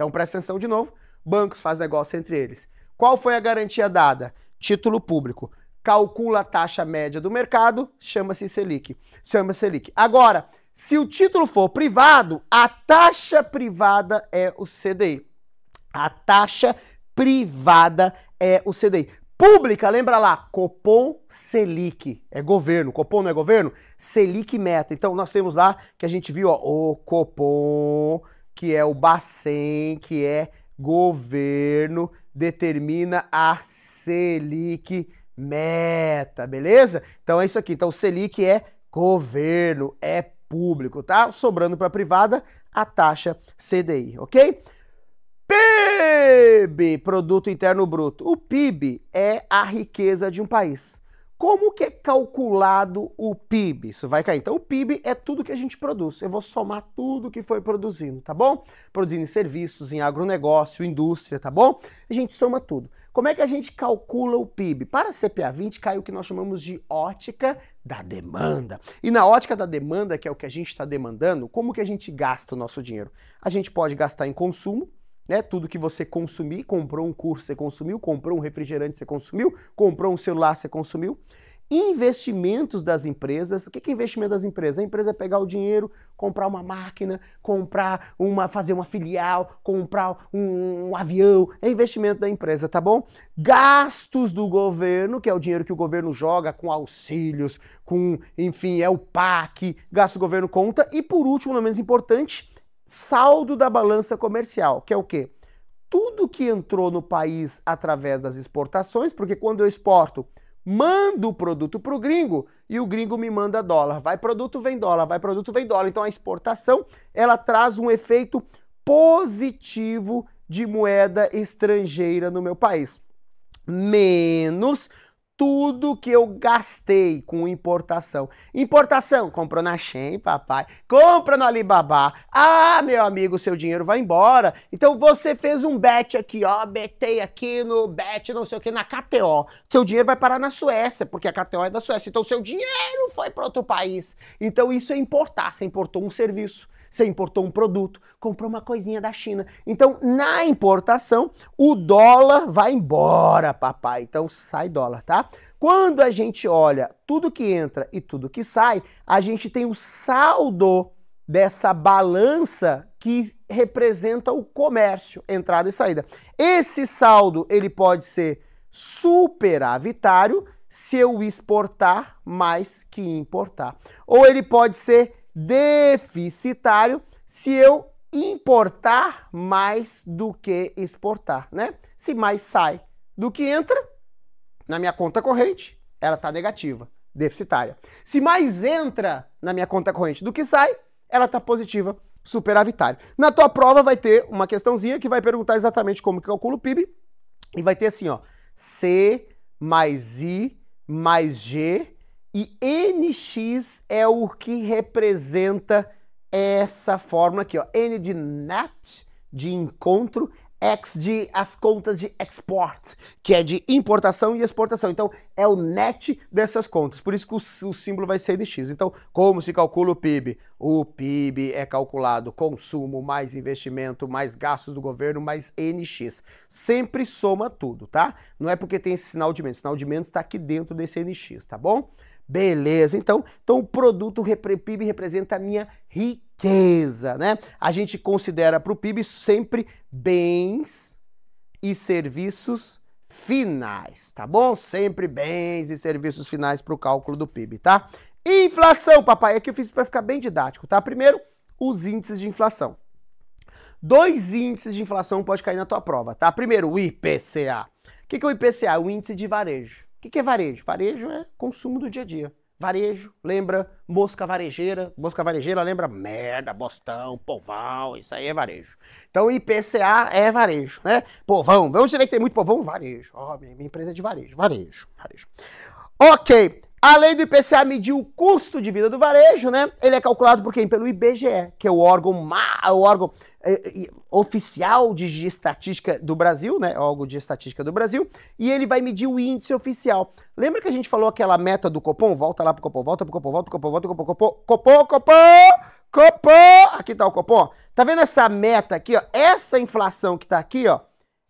Então presta atenção de novo. bancos fazem negócio entre eles. Qual foi a garantia dada? Título público. Calcula a taxa média do mercado, chama-se Selic. Chama Selic. Agora, se o título for privado, a taxa privada é o CDI. A taxa privada é o CDI. Pública, lembra lá, Copom Selic, é governo. Copom não é governo? Selic meta. Então nós temos lá que a gente viu, ó, o Copom, que é o Bacen, que é governo, determina a Selic meta, beleza? Então é isso aqui. Então o Selic é governo, é público, tá? Sobrando para privada a taxa CDI, ok? PIB, Produto Interno Bruto. O PIB é a riqueza de um país. Como que é calculado o PIB? Isso vai cair. Então, o PIB é tudo que a gente produz. Eu vou somar tudo que foi produzindo, tá bom? Produzindo em serviços, em agronegócio, indústria, tá bom? A gente soma tudo. Como é que a gente calcula o PIB? Para a CPA 20 cai o que nós chamamos de ótica da demanda. E na ótica da demanda, que é o que a gente está demandando, como que a gente gasta o nosso dinheiro? A gente pode gastar em consumo, né? Tudo que você consumir, comprou um curso, você consumiu, comprou um refrigerante, você consumiu, comprou um celular, você consumiu. Investimentos das empresas. O que é investimento das empresas? A empresa é pegar o dinheiro, comprar uma máquina, comprar uma, fazer uma filial, comprar um, um, avião. É investimento da empresa, tá bom? Gastos do governo, que é o dinheiro que o governo joga com auxílios, com, enfim, é o PAC, gasto do governo conta. E por último, não menos importante, saldo da balança comercial, que é o quê? Tudo que entrou no país através das exportações, porque quando eu exporto, mando o produto para o gringo e o gringo me manda dólar. Vai produto, vem dólar, vai produto, vem dólar. Então a exportação, ela traz um efeito positivo de moeda estrangeira no meu país. Menos tudo que eu gastei com importação. Importação, comprou na Shein, papai. Compra no Alibaba. Ah, meu amigo, seu dinheiro vai embora. Então você fez um bet aqui, ó, betei aqui no bet, não sei o que, na KTO. Seu dinheiro vai parar na Suécia, porque a KTO é da Suécia. Então seu dinheiro foi para outro país. Então isso é importar. Você importou um serviço você importou um produto, comprou uma coisinha da China. Então, na importação, o dólar vai embora, papai. Então, sai dólar, tá? Quando a gente olha tudo que entra e tudo que sai, a gente tem o saldo dessa balança que representa o comércio, entrada e saída. Esse saldo, ele pode ser superavitário se eu exportar mais que importar. Ou ele pode ser deficitário se eu importar mais do que exportar, né? Se mais sai do que entra, na minha conta corrente, ela está negativa, deficitária. Se mais entra na minha conta corrente do que sai, ela está positiva, superavitária. Na tua prova vai ter uma questãozinha que vai perguntar exatamente como que calcula o PIB e vai ter assim, ó, C mais I mais G e NX é o que representa essa fórmula aqui, ó. N de net, de encontro, X de as contas de export, que é de importação e exportação. Então, é o net dessas contas. Por isso que o, o, símbolo vai ser NX. Então, como se calcula o PIB? O PIB é calculado consumo mais investimento mais gastos do governo mais NX. Sempre soma tudo, tá? Não é porque tem esse sinal de menos. O sinal de menos está aqui dentro desse NX, tá bom? Beleza, então, então o produto PIB representa a minha riqueza, né? A gente considera para o PIB sempre bens e serviços finais, tá bom? Sempre bens e serviços finais para o cálculo do PIB, tá? Inflação, papai, aqui eu fiz para ficar bem didático, tá? Primeiro, os índices de inflação. Dois índices de inflação pode cair na tua prova, tá? Primeiro, o IPCA. O que é o IPCA? O índice de varejo. O que é varejo? Varejo é consumo do dia a dia. Varejo lembra mosca varejeira, mosca varejeira lembra merda, bostão, povão, isso aí é varejo. Então IPCA é varejo, né? Povão, você vê que tem muito povão? Varejo. Ó, oh, minha, empresa é de varejo, varejo, varejo. Ok, Além do IPCA medir o custo de vida do varejo, né? Ele é calculado por quem? Pelo IBGE, que é o órgão, o órgão oficial de estatística do Brasil, né? Órgão de estatística do Brasil, e ele vai medir o índice oficial. Lembra que a gente falou aquela meta do Copom? Volta lá pro Copom, volta pro Copom, volta pro Copom, volta pro Copom, Copom, Copom, Copom. Aqui tá o Copom. Tá vendo essa meta aqui, ó? Essa inflação que tá aqui, ó,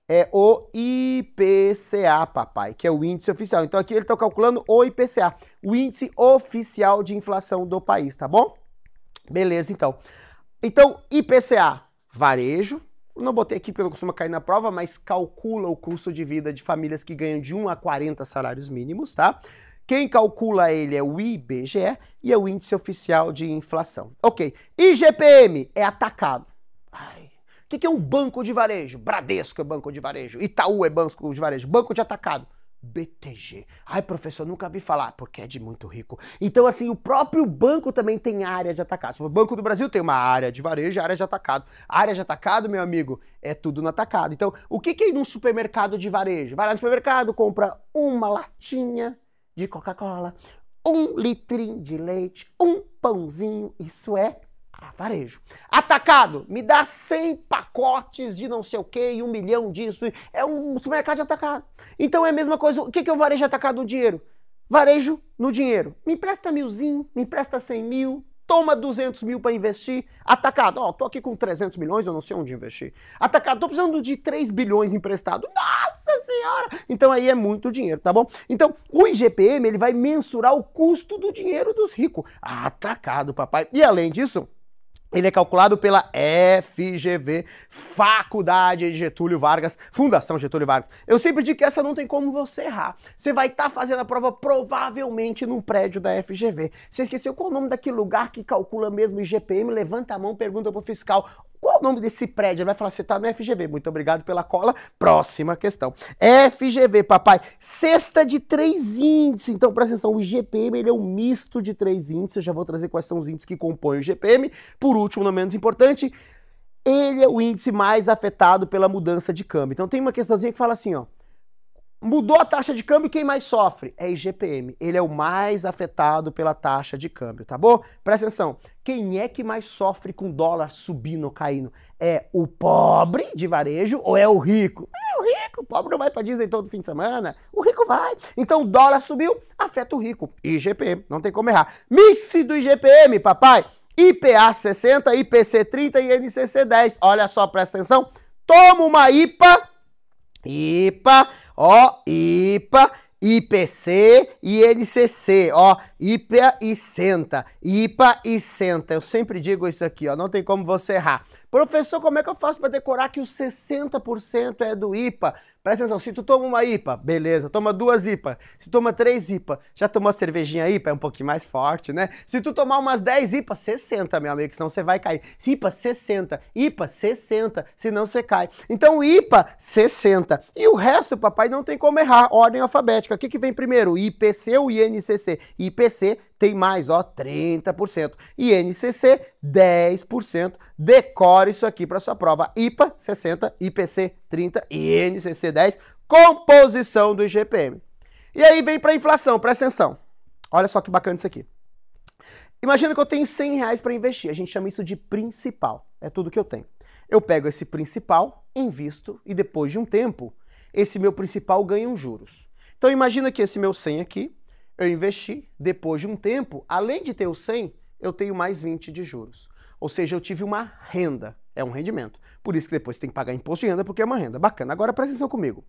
é o IPCA, papai, que é o índice oficial. Então aqui ele está calculando o IPCA, o índice oficial de inflação do país, tá bom? Beleza, então. Então, IPCA, varejo. Não botei aqui porque não costuma cair na prova, mas calcula o custo de vida de famílias que ganham de 1 a 40 salários mínimos, tá? Quem calcula ele é o IBGE e é o Índice Oficial de Inflação. Ok. IGPM é atacado. Ai, o que é um banco de varejo? Bradesco é banco de varejo, Itaú é banco de varejo, banco de atacado. BTG. Ai, professor, nunca vi falar, porque é de muito rico. Então, assim, o próprio banco também tem área de atacado. O Banco do Brasil tem uma área de varejo área de atacado. Área de atacado, meu amigo, é tudo no atacado. Então, o que, que é num supermercado de varejo? Vai lá no supermercado, compra uma latinha de Coca-Cola, um litrinho de leite, um pãozinho. Isso é ah, varejo. Atacado, me dá 100 pacotes de não sei o que e um milhão disso. É um supermercado de atacado. Então é a mesma coisa. O que é o varejo atacado no dinheiro? Varejo no dinheiro. Me empresta milzinho, me empresta 100 mil, toma 200 mil para investir. Atacado, ó, tô aqui com 300 milhões, eu não sei onde investir. Atacado, tô precisando de 3 bilhões emprestado. Nossa senhora! Então aí é muito dinheiro, tá bom? Então, o IGPM, ele vai mensurar o custo do dinheiro dos ricos. Atacado, papai. E além disso, ele é calculado pela FGV, Faculdade de Getúlio Vargas, Fundação Getúlio Vargas. Eu sempre digo que essa não tem como você errar. Você vai estar tá fazendo a prova provavelmente num prédio da FGV. Você esqueceu qual é o nome daquele lugar que calcula mesmo IGPM? Levanta a mão, pergunta pro fiscal. Qual o nome desse prédio? Ele vai falar, você tá no FGV. Muito obrigado pela cola. Próxima questão. FGV, papai. Cesta de três índices. Então, presta atenção, o IGPM ele é um misto de três índices. Eu já vou trazer quais são os índices que compõem o IGPM. Por último, não menos importante, ele é o índice mais afetado pela mudança de câmbio. Então, tem uma questãozinha que fala assim, ó. Mudou a taxa de câmbio, quem mais sofre? É IGPM. Ele é o mais afetado pela taxa de câmbio, tá bom? Presta atenção. Quem é que mais sofre com dólar subindo ou caindo? É o pobre de varejo ou é o rico? É o rico. O pobre não vai para Disney todo fim de semana. O rico vai. Então dólar subiu, afeta o rico. IGPM, não tem como errar. Mix do IGPM, papai. IPA 60, IPC 30 e NCC 10. Olha só, presta atenção. Toma uma IPA IPA, ó, IPA, IPC e NCC, ó, IPA e senta, IPA e senta. Eu sempre digo isso aqui, ó, não tem como você errar. Professor, como é que eu faço para decorar que os 60% é do IPA? Presta atenção, se tu toma uma IPA, beleza, toma duas IPA. Se toma três IPA, já tomou cervejinha IPA, é um pouquinho mais forte, né? Se tu tomar umas 10 IPA, 60, meu amigo, senão você vai cair. IPA, 60. IPA, 60, senão você cai. Então, IPA, 60. E o resto, papai, não tem como errar. Ordem alfabética. O que, que vem primeiro? IPC ou INCC? IPC tem mais, ó, 30%. E NCC, 10%. Decore isso aqui para sua prova. IPA, 60, IPC, 30 e NCC, 10. Composição do IGPM. E aí vem para inflação, presta atenção. Olha só que bacana isso aqui. Imagina que eu tenho 100 reais para investir. A gente chama isso de principal. É tudo que eu tenho. Eu pego esse principal, invisto e depois de um tempo, esse meu principal ganha uns juros. Então imagina que esse meu 100 aqui eu investi, depois de um tempo, além de ter o 100, eu tenho mais 20 de juros. Ou seja, eu tive uma renda, é um rendimento. Por isso que depois tem que pagar imposto de renda, porque é uma renda. Bacana. Agora presta atenção comigo.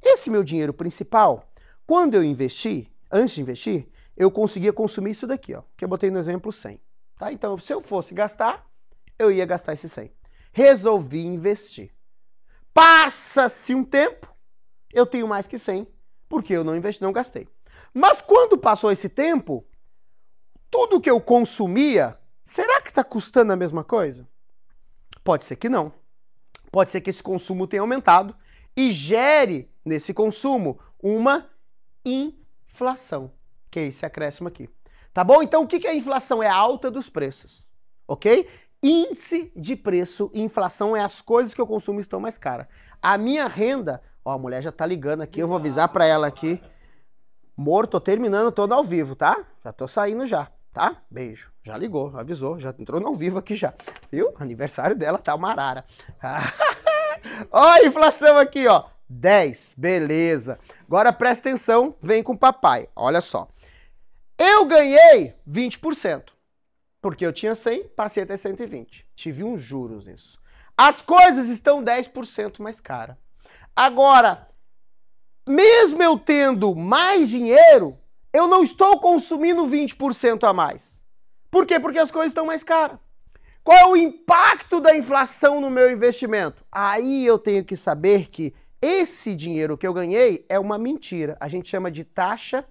Esse meu dinheiro principal, quando eu investi, antes de investir, eu conseguia consumir isso daqui, ó, que eu botei no exemplo 100. Tá? Então, se eu fosse gastar, eu ia gastar esse 100. Resolvi investir. Passa-se um tempo, eu tenho mais que 100, porque eu não investi, não gastei. Mas quando passou esse tempo, tudo que eu consumia, será que está custando a mesma coisa? Pode ser que não. Pode ser que esse consumo tenha aumentado e gere nesse consumo uma inflação, que é esse acréscimo aqui. Tá bom? Então o que é a inflação? É a alta dos preços, ok? Índice de preço e inflação é as coisas que eu consumo estão mais caras. A minha renda, ó, a mulher já tá ligando aqui, eu vou avisar para ela aqui. Morto, tô terminando todo ao vivo, tá? Já tô saindo já, tá? Beijo. Já ligou, avisou, já entrou no ao vivo aqui já. Viu? Aniversário dela tá uma arara. ó a inflação aqui, ó. 10, beleza. Agora presta atenção, vem com o papai. Olha só. Eu ganhei 20%. Porque eu tinha 100, passei a ter 120. Tive uns juros nisso. As coisas estão 10% mais cara. Agora, mesmo eu tendo mais dinheiro, eu não estou consumindo 20% a mais. Por quê? Porque as coisas estão mais caras. Qual é o impacto da inflação no meu investimento? Aí eu tenho que saber que esse dinheiro que eu ganhei é uma mentira. A gente chama de taxa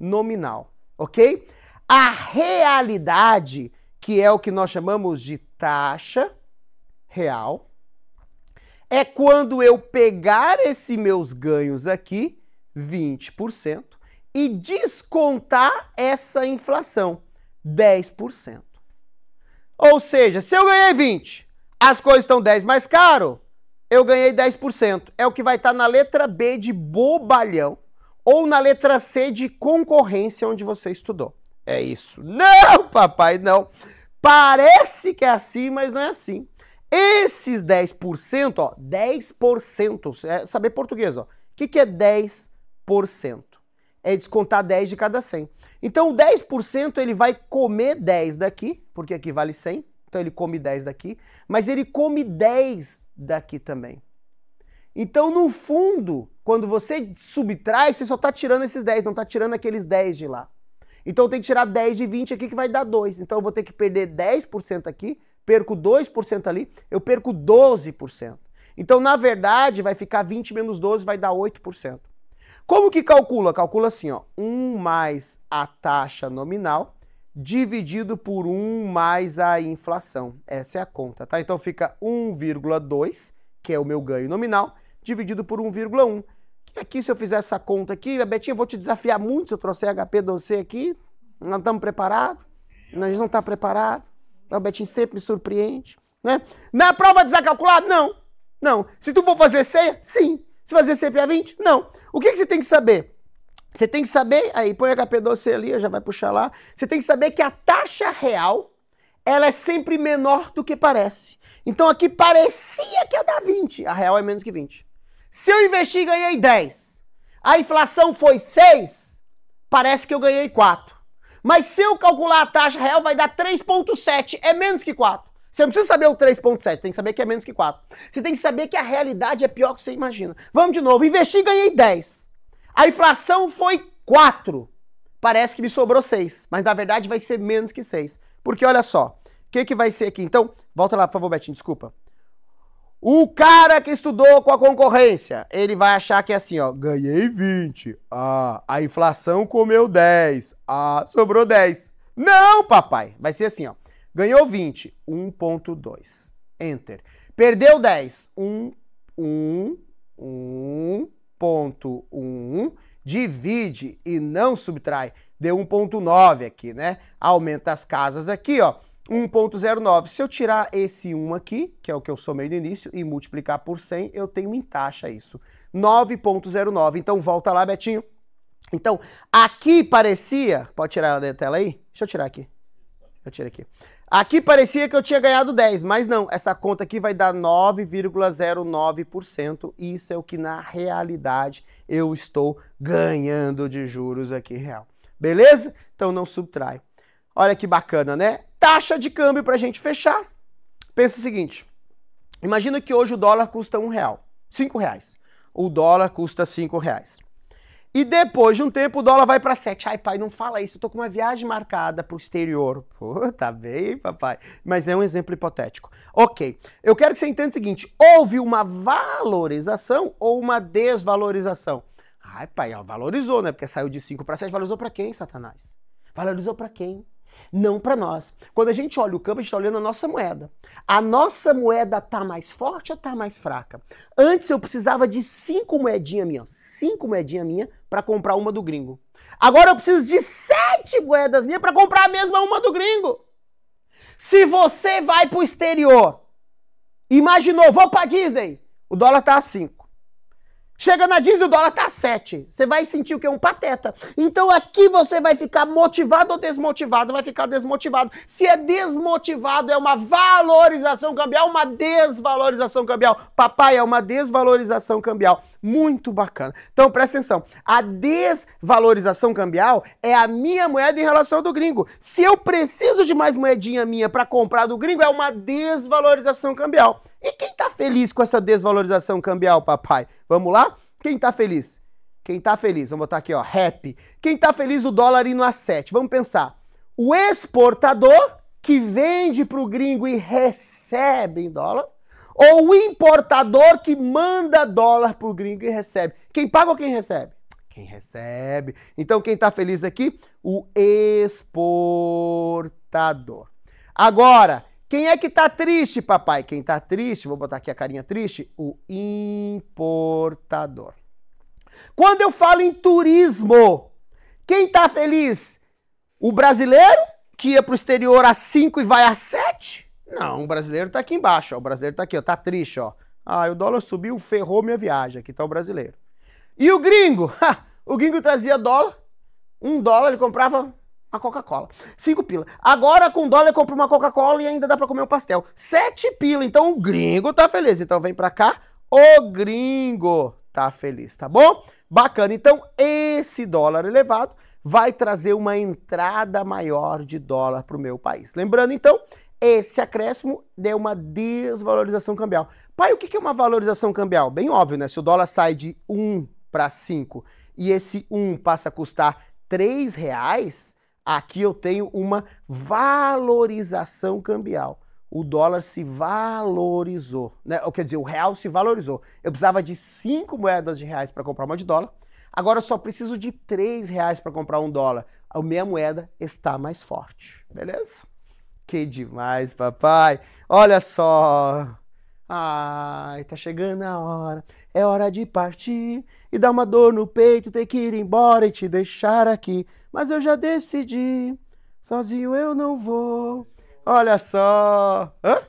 nominal, ok? A realidade, que é o que nós chamamos de taxa real, é quando eu pegar esses meus ganhos aqui, 20%, e descontar essa inflação, 10%. Ou seja, se eu ganhei 20, as coisas estão 10 mais caro, eu ganhei 10%. É o que vai estar na letra B de bobalhão ou na letra C de concorrência onde você estudou. É isso. Não, papai, não. Parece que é assim, mas não é assim. Esses 10%, ó, 10%, é saber português, ó. O que, que é 10%? É descontar 10 de cada 100. Então o 10% ele vai comer 10 daqui, porque aqui vale 100, então ele come 10 daqui, mas ele come 10 daqui também. Então, no fundo, quando você subtrai, você só está tirando esses 10, não está tirando aqueles 10 de lá. Então tem que tirar 10 de 20 aqui que vai dar 2. Então eu vou ter que perder 10% aqui, perco 2% ali, eu perco 12%. Então, na verdade, vai ficar 20 menos 12, vai dar 8%. Como que calcula? Calcula assim, ó, 1 mais a taxa nominal dividido por 1 mais a inflação. Essa é a conta, tá? Então fica 1,2, que é o meu ganho nominal, dividido por 1,1. E aqui, se eu fizer essa conta aqui, Betinho, eu vou te desafiar muito se eu trouxer HP doce aqui. Não estamos preparados. A gente não está preparado. O Betinho sempre me surpreende. Né? Na prova desacalculado? Não. Não. Se tu for fazer ceia, sim. Se fazer CPA 20? Não. O que, que você tem que saber? Você tem que saber, aí põe HP doce ali, já vai puxar lá. Você tem que saber que a taxa real, ela é sempre menor do que parece. Então aqui parecia que ia dar 20, a real é menos que 20. Se eu investir e ganhei 10, a inflação foi 6, parece que eu ganhei 4. Mas se eu calcular a taxa real, vai dar 3,7, é menos que 4. Você não precisa saber o 3,7, tem que saber que é menos que 4. Você tem que saber que a realidade é pior que você imagina. Vamos de novo, investi e ganhei 10. A inflação foi 4. Parece que me sobrou 6, mas na verdade vai ser menos que 6. Porque olha só, o que, que vai ser aqui? Então, volta lá, por favor, Betinho, desculpa. O cara que estudou com a concorrência, ele vai achar que é assim, ó, ganhei 20. Ah, a inflação comeu 10. Ah, sobrou 10. Não, papai. Vai ser assim, ó. Ganhou 20, 1.2. Enter. Perdeu 10, 1, 1, 1.1. Divide e não subtrai. Deu 1.9 aqui, né? Aumenta as casas aqui, ó. 1.09. Se eu tirar esse 1 aqui, que é o que eu somei no início, e multiplicar por 100, eu tenho em taxa isso. 9.09. Então volta lá, Betinho. Então, aqui parecia... Pode tirar ela da tela aí? Deixa eu tirar aqui. Eu tiro aqui. Aqui parecia que eu tinha ganhado 10, mas não. Essa conta aqui vai dar 9,09%. Isso é o que na realidade eu estou ganhando de juros aqui real. Beleza? Então não subtrai. Olha que bacana, né? Taxa de câmbio para a gente fechar. Pensa o seguinte: imagina que hoje o dólar custa um real, cinco reais. O dólar custa cinco reais. E depois de um tempo o dólar vai para 7. Ai, pai, não fala isso. Eu tô com uma viagem marcada pro exterior. Pô, tá bem, papai. Mas é um exemplo hipotético. Ok. Eu quero que você entenda o seguinte: houve uma valorização ou uma desvalorização? Ai, pai, valorizou, né? Porque saiu de 5 para 7. Valorizou para quem, Satanás? Valorizou para quem? Não para nós. Quando a gente olha o campo, a gente está olhando a nossa moeda. A nossa moeda está mais forte ou está mais fraca? Antes eu precisava de cinco moedinhas minhas, cinco moedinhas minhas para comprar uma do gringo. Agora eu preciso de sete moedas minhas para comprar a mesma uma do gringo. Se você vai para o exterior, imaginou, vou para Disney, o dólar está a 5. Chega na Disney, o dólar tá 7. Você vai sentir o que? Um pateta. Então aqui você vai ficar motivado ou desmotivado? Vai ficar desmotivado. Se é desmotivado, é uma valorização cambial, uma desvalorização cambial. Papai, é uma desvalorização cambial. Muito bacana. Então presta atenção. A desvalorização cambial é a minha moeda em relação ao do gringo. Se eu preciso de mais moedinha minha para comprar do gringo, é uma desvalorização cambial. E quem tá feliz com essa desvalorização cambial, papai? Vamos lá? Quem tá feliz? Quem tá feliz? Vamos botar aqui, ó, happy. Quem tá feliz o dólar indo a 7? Vamos pensar. O exportador que vende para o gringo e recebe em dólar, ou o importador que manda dólar para o gringo e recebe. Quem paga ou quem recebe? Quem recebe. Então quem está feliz aqui? O exportador. Agora, quem é que está triste, papai? Quem está triste, vou botar aqui a carinha triste, o importador. Quando eu falo em turismo, quem está feliz? O brasileiro que ia para o exterior a 5 e vai a 7? Não, o brasileiro está aqui embaixo, ó. o brasileiro está aqui, ó, tá triste, ó. Ah, o dólar subiu, ferrou minha viagem, aqui está o brasileiro. E o gringo? Ha, o gringo trazia dólar, um dólar ele comprava uma Coca-Cola. Cinco pila. Agora com dólar compra uma Coca-Cola e ainda dá para comer um pastel. Sete pila. Então o gringo tá feliz. Então vem para cá, o gringo tá feliz, tá bom? Bacana. Então esse dólar elevado vai trazer uma entrada maior de dólar para o meu país. Lembrando, então, esse acréscimo deu uma desvalorização cambial. Pai, o que é uma valorização cambial? Bem óbvio, né? Se o dólar sai de 1 para 5 e esse 1 passa a custar 3 reais, aqui eu tenho uma valorização cambial. O dólar se valorizou, né? Quer dizer, o real se valorizou. Eu precisava de 5 moedas de reais para comprar uma de dólar. Agora eu só preciso de 3 reais para comprar um dólar. A minha moeda está mais forte, beleza? Que demais, papai. Olha só. Ai, tá chegando a hora. É hora de partir e dar uma dor no peito, ter que ir embora e te deixar aqui. Mas eu já decidi. Sozinho eu não vou. Olha só. Hã?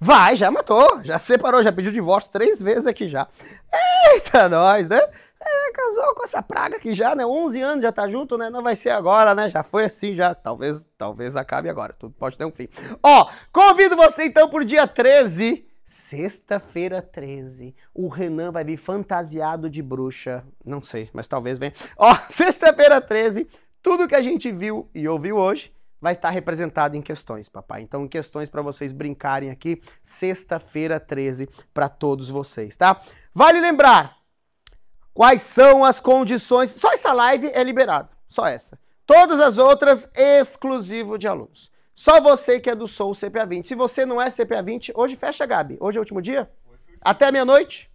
Vai, já matou, já separou, já pediu divórcio três vezes aqui já. Eita, nós, né? É, casou com essa praga aqui já, né? 11 anos já tá junto, né? Não vai ser agora, né? Já foi assim, já. Talvez, talvez acabe agora. Tudo pode ter um fim. Ó, convido você então por dia 13, sexta-feira 13. O Renan vai vir fantasiado de bruxa. Não sei, mas talvez venha. Ó, sexta-feira 13, tudo que a gente viu e ouviu hoje vai estar representado em questões, papai. Então, em questões para vocês brincarem aqui, sexta-feira 13, para todos vocês, tá? Vale lembrar quais são as condições. Só essa live é liberada, só essa. Todas as outras, exclusivo de alunos. Só você que é do Sou CPA 20. Se você não é CPA 20, hoje fecha, Gabi. Hoje é o último dia? Até meia-noite?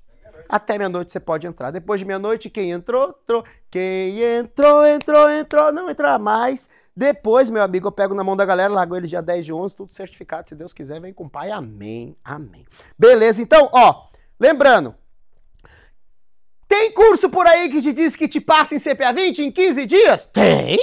Até meia-noite você pode entrar. Depois de meia-noite, quem entrou, entrou. Quem entrou, entrou, entrou. Não entrar mais. Depois, meu amigo, eu pego na mão da galera, largo eles dia 10 de 11, tudo certificado, se Deus quiser, vem com o pai, amém, amém. Beleza, então, ó, lembrando, tem curso por aí que te diz que te passa em CPA 20 em 15 dias? Tem!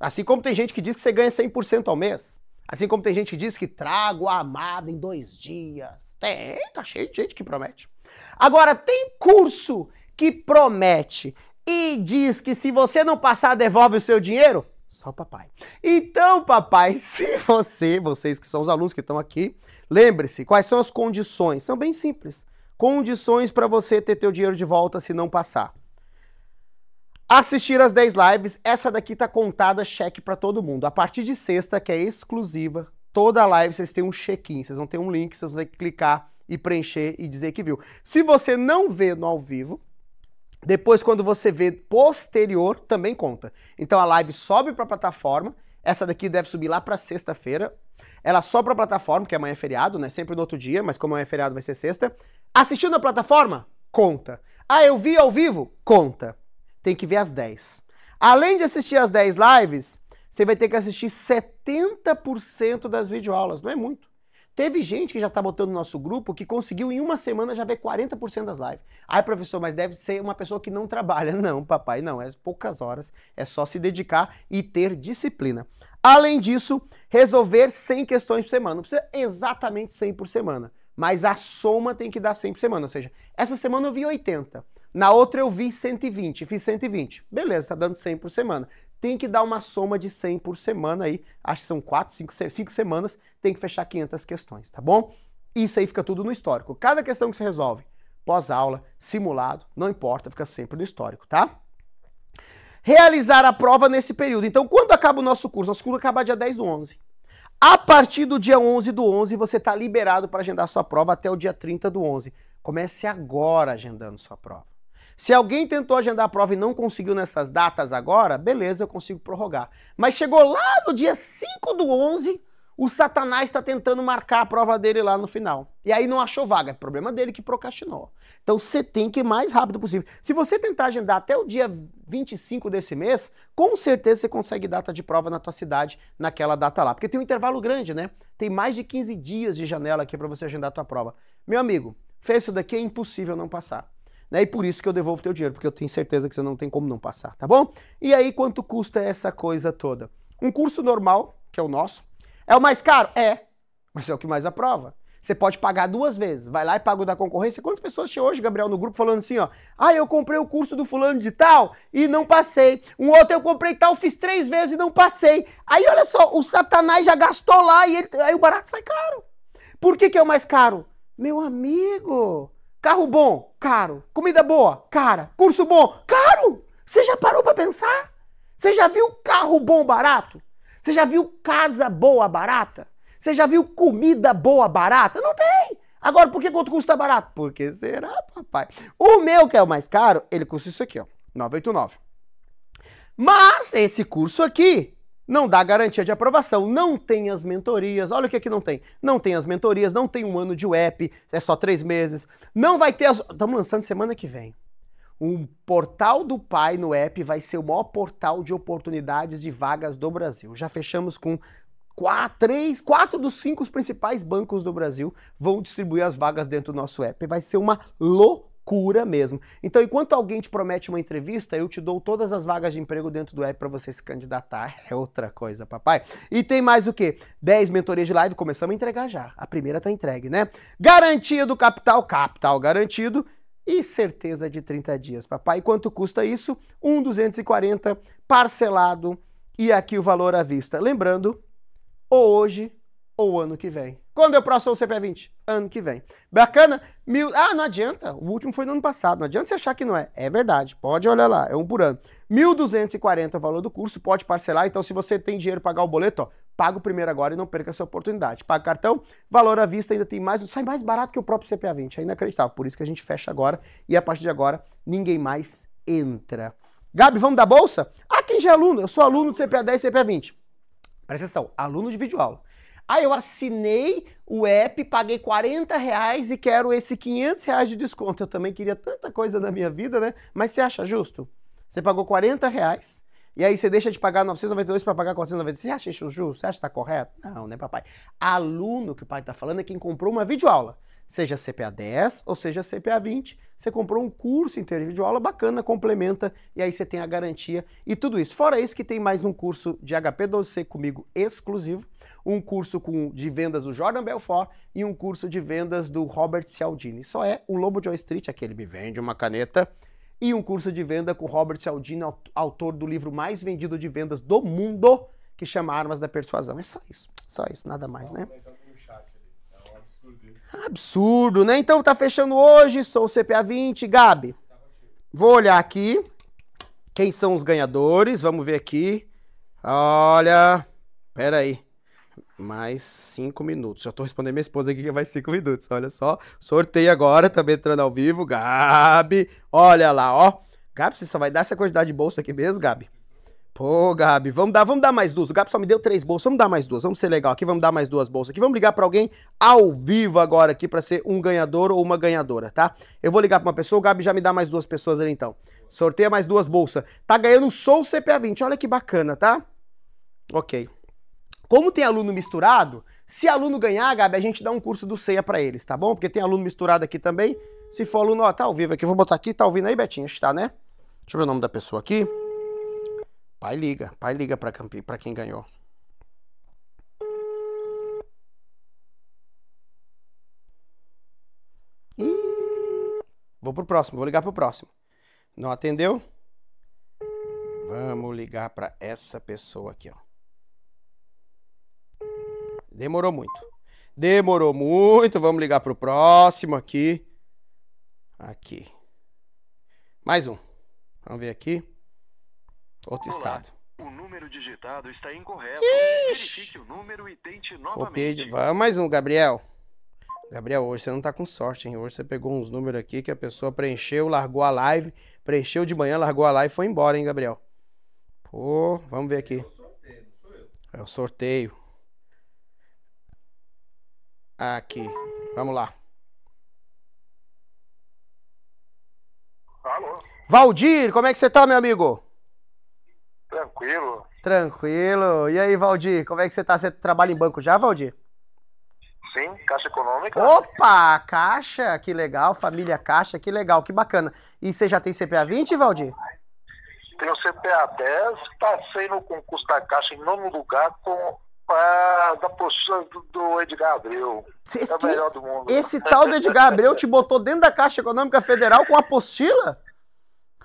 Assim como tem gente que diz que você ganha 100% ao mês. Assim como tem gente que diz que trago a amada em dois dias. Tem, tá cheio de gente que promete. Agora, tem curso que promete e diz que se você não passar, devolve o seu dinheiro? Só papai. Então, papai, se você, vocês que são os alunos que estão aqui, lembre-se, quais são as condições? São bem simples. Condições para você ter teu dinheiro de volta se não passar. Assistir as 10 lives, essa daqui tá contada cheque para todo mundo. A partir de sexta, que é exclusiva, toda live vocês têm um check-in, vocês vão ter um link, vocês vão ter que clicar e preencher e dizer que viu. Se você não vê no ao vivo, depois, quando você vê posterior, também conta. Então a live sobe para a plataforma. Essa daqui deve subir lá para sexta-feira. Ela sobe para a plataforma, que amanhã é feriado, né? Sempre no outro dia, mas como amanhã é feriado, vai ser sexta. Assistindo a plataforma? Conta. Ah, eu vi ao vivo? Conta. Tem que ver as 10. Além de assistir as 10 lives, você vai ter que assistir 70% das videoaulas. Não é muito. Teve gente que já está botando no nosso grupo que conseguiu em uma semana já ver 40% das lives. Ai, professor, mas deve ser uma pessoa que não trabalha. Não, papai, não. É poucas horas. É só se dedicar e ter disciplina. Além disso, resolver 100 questões por semana. Não precisa exatamente 100 por semana, mas a soma tem que dar 100 por semana. Ou seja, essa semana eu vi 80. Na outra eu vi 120, fiz 120. Beleza, está dando 100 por semana. tem que dar uma soma de 100 por semana aí. Acho que são 4, 5, 5 semanas, tem que fechar 500 questões, tá bom? Isso aí fica tudo no histórico. Cada questão que você resolve, pós-aula, simulado, não importa, fica sempre no histórico, tá? Realizar a prova nesse período. Então, quando acaba o nosso curso? Nosso curso acaba dia 10 do 11. A partir do dia 11 do 11, você está liberado para agendar sua prova até o dia 30 do 11. Comece agora agendando sua prova. Se alguém tentou agendar a prova e não conseguiu nessas datas agora, beleza, eu consigo prorrogar. Mas chegou lá no dia 5 do 11, o Satanás está tentando marcar a prova dele lá no final. E aí não achou vaga. É problema dele que procrastinou. Então você tem que ir mais rápido possível. Se você tentar agendar até o dia 25 desse mês, com certeza você consegue data de prova na tua cidade naquela data lá. Porque tem um intervalo grande, né? Tem mais de 15 dias de janela aqui para você agendar a tua prova. Meu amigo, fez isso daqui é impossível não passar. Né? E por isso que eu devolvo teu dinheiro, porque eu tenho certeza que você não tem como não passar, tá bom? E aí, quanto custa essa coisa toda? Um curso normal, que é o nosso, é o mais caro? É, mas é o que mais aprova. Você pode pagar duas vezes. Vai lá e paga o da concorrência. Quantas pessoas tinha hoje, Gabriel, no grupo falando assim, ó? Ah, eu comprei o curso do fulano de tal e não passei. Um outro eu comprei tal, fiz três vezes e não passei. Aí, olha só, o satanás já gastou lá e ele, aí o barato sai caro. Por que, que é o mais caro? Meu amigo, carro bom, caro. Comida boa, cara. Curso bom, caro. Você já parou para pensar? Você já viu carro bom barato? Você já viu casa boa barata? Você já viu comida boa barata? Não tem! Agora, por que quanto custa barato? Porque será, papai? O meu, que é o mais caro, ele custa isso aqui, ó. 989. Mas esse curso aqui não dá garantia de aprovação, não tem as mentorias. Olha o que aqui não tem. Não tem as mentorias, não tem um ano de UEP, é só três meses. Não vai ter as. Estamos lançando semana que vem. O portal do Pai no app vai ser o maior portal de oportunidades de vagas do Brasil. Já fechamos com quatro, três, quatro dos cinco principais bancos do Brasil vão distribuir as vagas dentro do nosso app. Vai ser uma loucura mesmo. Então, enquanto alguém te promete uma entrevista, eu te dou todas as vagas de emprego dentro do app para você se candidatar. É outra coisa, papai. E tem mais o quê? 10 mentorias de live, começamos a entregar já. A primeira tá entregue, né? Garantia do capital, capital garantido e certeza de 30 dias. Papai, quanto custa isso? 1,240 parcelado e aqui o valor à vista. Lembrando, ou hoje ou ano que vem. Quando é o próximo CPA 20? Ano que vem. Bacana? Mil... Ah, não adianta. O último foi no ano passado. Não adianta você achar que não é. É verdade. Pode olhar lá. É um por ano. 1.240 o valor do curso. Pode parcelar. Então, se você tem dinheiro para pagar o boleto, paga o primeiro agora e não perca essa oportunidade. Paga cartão. Valor à vista ainda tem mais. Sai mais barato que o próprio CPA 20. É inacreditável. Por isso que a gente fecha agora. E a partir de agora, ninguém mais entra. Gabi, vamos dar bolsa? Ah, quem já é aluno? Eu sou aluno do CPA 10 e CPA 20. Presta atenção. Aluno de videoaula. Ah, eu assinei o app, paguei 40 reais e quero esse 500 reais de desconto. Eu também queria tanta coisa na minha vida, né? Mas você acha justo? Você pagou 40 reais e aí você deixa de pagar 992 para pagar 490. Você acha isso justo? Você acha que está correto? Não, né, papai? Aluno que o pai está falando é quem comprou uma videoaula seja CPA 10 ou seja CPA 20, você comprou um curso inteiro de aula bacana, complementa e aí você tem a garantia e tudo isso. Fora isso que tem mais um curso de HP12C comigo exclusivo, um curso com, de vendas do Jordan Belfort e um curso de vendas do Robert Cialdini. Só é o Lobo Joy Street, aquele me vende uma caneta, e um curso de venda com Robert Cialdini, autor do livro mais vendido de vendas do mundo, que chama Armas da Persuasão. É só isso, só isso, nada mais, né? Absurdo, né? Então tá fechando hoje, sou o CPA 20. Gabi, vou olhar aqui. Quem são os ganhadores? Vamos ver aqui. Olha, pera aí. Mais cinco minutos. Já tô respondendo minha esposa aqui que é mais cinco minutos. Olha só. Sorteio agora, também entrando ao vivo. Gabi, olha lá, ó. Gabi, você só vai dar essa quantidade de bolsa aqui mesmo, Gabi? Pô, Gabi, vamos dar, vamos dar mais duas. O Gabi só me deu três bolsas, vamos dar mais duas. Vamos ser legal aqui, vamos dar mais duas bolsas aqui. Vamos ligar para alguém ao vivo agora aqui para ser um ganhador ou uma ganhadora, tá? Eu vou ligar para uma pessoa, o Gabi já me dá mais duas pessoas ali então. Sorteia mais duas bolsas. Tá ganhando só o CPA 20. Olha que bacana, tá? OK. Como tem aluno misturado, se aluno ganhar, Gabi, a gente dá um curso do CEIA para eles, tá bom? Porque tem aluno misturado aqui também. Se for aluno, ó, tá ao vivo aqui, vou botar aqui, tá ouvindo aí, Betinho? Acho que tá, né? Deixa eu ver o nome da pessoa aqui. Pai liga, pai liga pra, campe... pra quem ganhou. Vou pro próximo, vou ligar pro próximo. Não atendeu? Vamos ligar para essa pessoa aqui, ó. Demorou muito. Demorou muito. Vamos ligar pro próximo aqui. Aqui. Mais um. Vamos ver aqui. Outro
Olá.
estado.
O número digitado está incorreto.
Ixi.
Verifique o número e tente novamente.
de... Mais um, Gabriel. Gabriel, hoje você não tá com sorte, hein? Hoje você pegou uns números aqui que a pessoa preencheu, largou a live, preencheu de manhã, largou a live e foi embora, hein, Gabriel? Pô, vamos ver aqui. É o sorteio. Aqui. Vamos lá.
Alô,
Valdir, como é que você tá, meu amigo?
Tranquilo.
Tranquilo. E aí, Valdir, como é que você tá? Você trabalha em banco já, Valdir?
Sim, Caixa Econômica.
Opa, Caixa, que legal. Família Caixa, que legal, que bacana. E você já tem CPA 20, Valdir?
Tenho CPA 10, passei no concurso da Caixa em nono lugar com a da postura do, do Edgar Abreu.
Esse
é o melhor do mundo.
Esse tal do Edgar Abreu te botou dentro da Caixa Econômica Federal com apostila?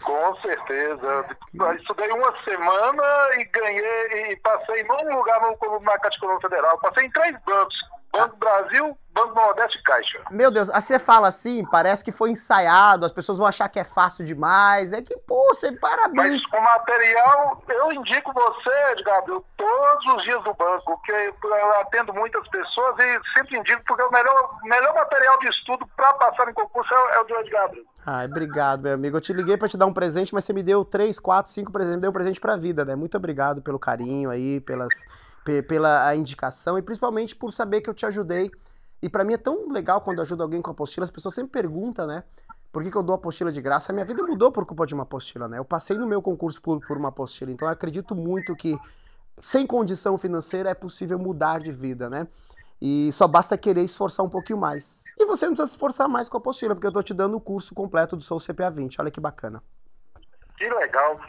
Com certeza. Eu Estudei uma semana e ganhei, e passei nono lugar no, na Caixa Federal. Passei em três bancos. Banco Brasil, Banco Nordeste e Caixa.
Meu Deus, aí você fala assim, parece que foi ensaiado, as pessoas vão achar que é fácil demais. É que, pô, você parabéns.
Mas com material, eu indico você, Edgar Abreu, todos os dias do banco, porque eu atendo muitas pessoas e sempre indico, porque o melhor, melhor material de estudo para passar em concurso é, é o do Edgar Abreu.
Ai, obrigado, meu amigo. Eu te liguei pra te dar um presente, mas você me deu três, quatro, cinco presentes. Me deu um presente pra vida, né? Muito obrigado pelo carinho aí, pelas, pe- pela indicação e principalmente por saber que eu te ajudei. E pra mim é tão legal quando eu ajudo alguém com apostila. As pessoas sempre perguntam, né? Por que, que eu dou apostila de graça? A minha vida mudou por culpa de uma apostila, né? Eu passei no meu concurso por, por uma apostila. Então eu acredito muito que sem condição financeira é possível mudar de vida, né? E só basta querer esforçar um pouquinho mais. E você não precisa se esforçar mais com a apostila, porque eu tô te dando o curso completo do Sou CPA 20. Olha que bacana.
Que legal.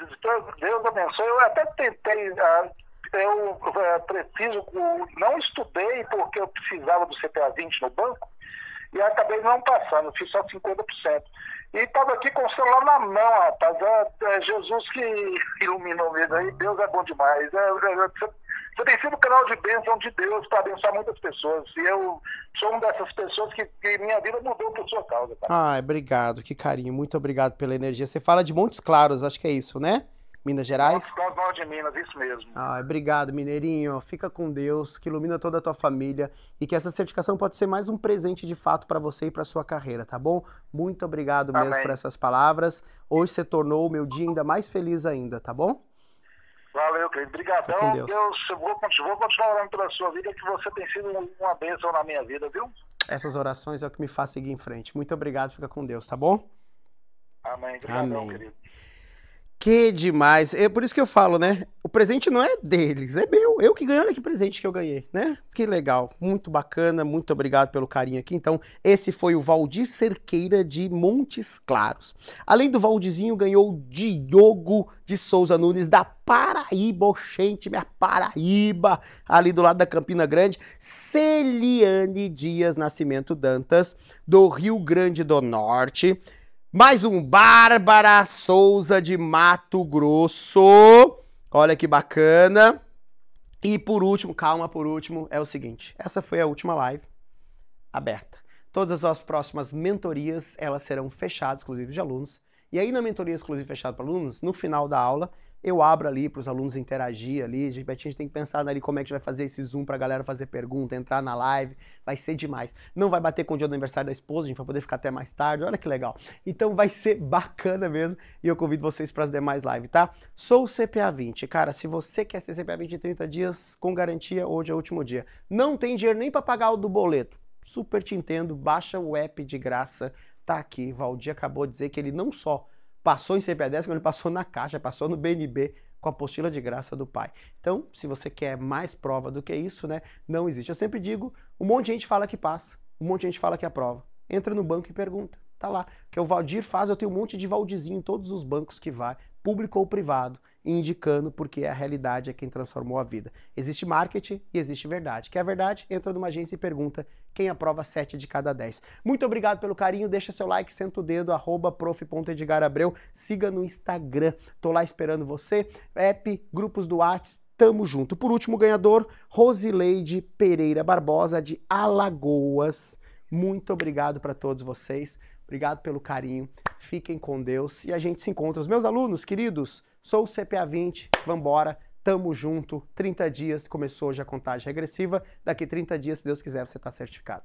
Deus abençoe. Eu até tentei. Ah, Eu ah, preciso. Não estudei porque eu precisava do CPA 20 no banco e acabei não passando, fiz só 50%. E estava aqui com o celular na mão, rapaz. É, é Jesus que iluminou mesmo aí. Deus é bom demais. É, é, você, você tem sido um canal de bênção de Deus para abençoar muitas pessoas. E eu sou uma dessas pessoas que, que minha vida mudou por sua causa. Tá?
Ai, obrigado, que carinho. Muito obrigado pela energia. Você fala de Montes Claros, acho que é isso, né? Minas Gerais?
Nós, nós de Minas, isso mesmo.
Ai, obrigado, Mineirinho. Fica com Deus, que ilumina toda a tua família e que essa certificação pode ser mais um presente de fato para você e para sua carreira, tá bom? Muito obrigado mesmo
Amém.
por essas palavras. Hoje você tornou o meu dia ainda mais feliz ainda, tá bom?
Valeu, querido. Obrigadão.
Com Deus.
Eu vou, continuar- vou continuar orando pela sua vida, que você tem sido um, uma bênção na minha vida, viu?
Essas orações é o que me faz seguir em frente. Muito obrigado, fica com Deus, tá bom?
Amém. Obrigadão,
Amém.
querido.
Que demais. É por isso que eu falo, né? O presente não é deles, é meu. Eu que ganhei, olha que presente que eu ganhei, né? Que legal. Muito bacana. Muito obrigado pelo carinho aqui. Então, esse foi o Valdir Cerqueira de Montes Claros. Além do Valdizinho, ganhou o Diogo de Souza Nunes da Paraíba, oxente, minha Paraíba, ali do lado da Campina Grande. Celiane Dias Nascimento Dantas, do Rio Grande do Norte. Mais um Bárbara Souza de Mato Grosso. Olha que bacana. E por último, calma, por último, é o seguinte. Essa foi a última live aberta. Todas as próximas mentorias, elas serão fechadas, inclusive de alunos. E aí na mentoria exclusiva fechada para alunos, no final da aula, eu abro ali para os alunos interagir ali. A gente, a gente tem que pensar ali como é que a gente vai fazer esse Zoom para a galera fazer pergunta, entrar na live. Vai ser demais. Não vai bater com o dia do aniversário da esposa, a gente vai poder ficar até mais tarde. Olha que legal. Então vai ser bacana mesmo. E eu convido vocês para as demais lives, tá? Sou o CPA 20. Cara, se você quer ser CPA 20 em 30 dias, com garantia, hoje é o último dia. Não tem dinheiro nem para pagar o do boleto. Super te entendo. Baixa o app de graça. Tá aqui. Valdir acabou de dizer que ele não só passou em CPA 10, como ele passou na caixa, passou no BNB com a apostila de graça do pai. Então, se você quer mais prova do que isso, né, não existe. Eu sempre digo, um monte de gente fala que passa, um monte de gente fala que aprova. Entra no banco e pergunta. Tá lá. Que o Valdir faz, eu tenho um monte de Valdizinho em todos os bancos que vai, público ou privado. Indicando porque a realidade é quem transformou a vida. Existe marketing e existe verdade. Quer a verdade? Entra numa agência e pergunta quem aprova 7 de cada 10. Muito obrigado pelo carinho, deixa seu like, senta o dedo, arroba prof.edgarabreu, siga no Instagram, tô lá esperando você, app, grupos do Whats, tamo junto. Por último, ganhador, Rosileide Pereira Barbosa, de Alagoas. Muito obrigado para todos vocês. Obrigado pelo carinho. Fiquem com Deus e a gente se encontra. Os meus alunos queridos, sou o CPA 20. Vambora, tamo junto. 30 dias começou hoje a contagem regressiva. Daqui 30 dias, se Deus quiser, você está certificado.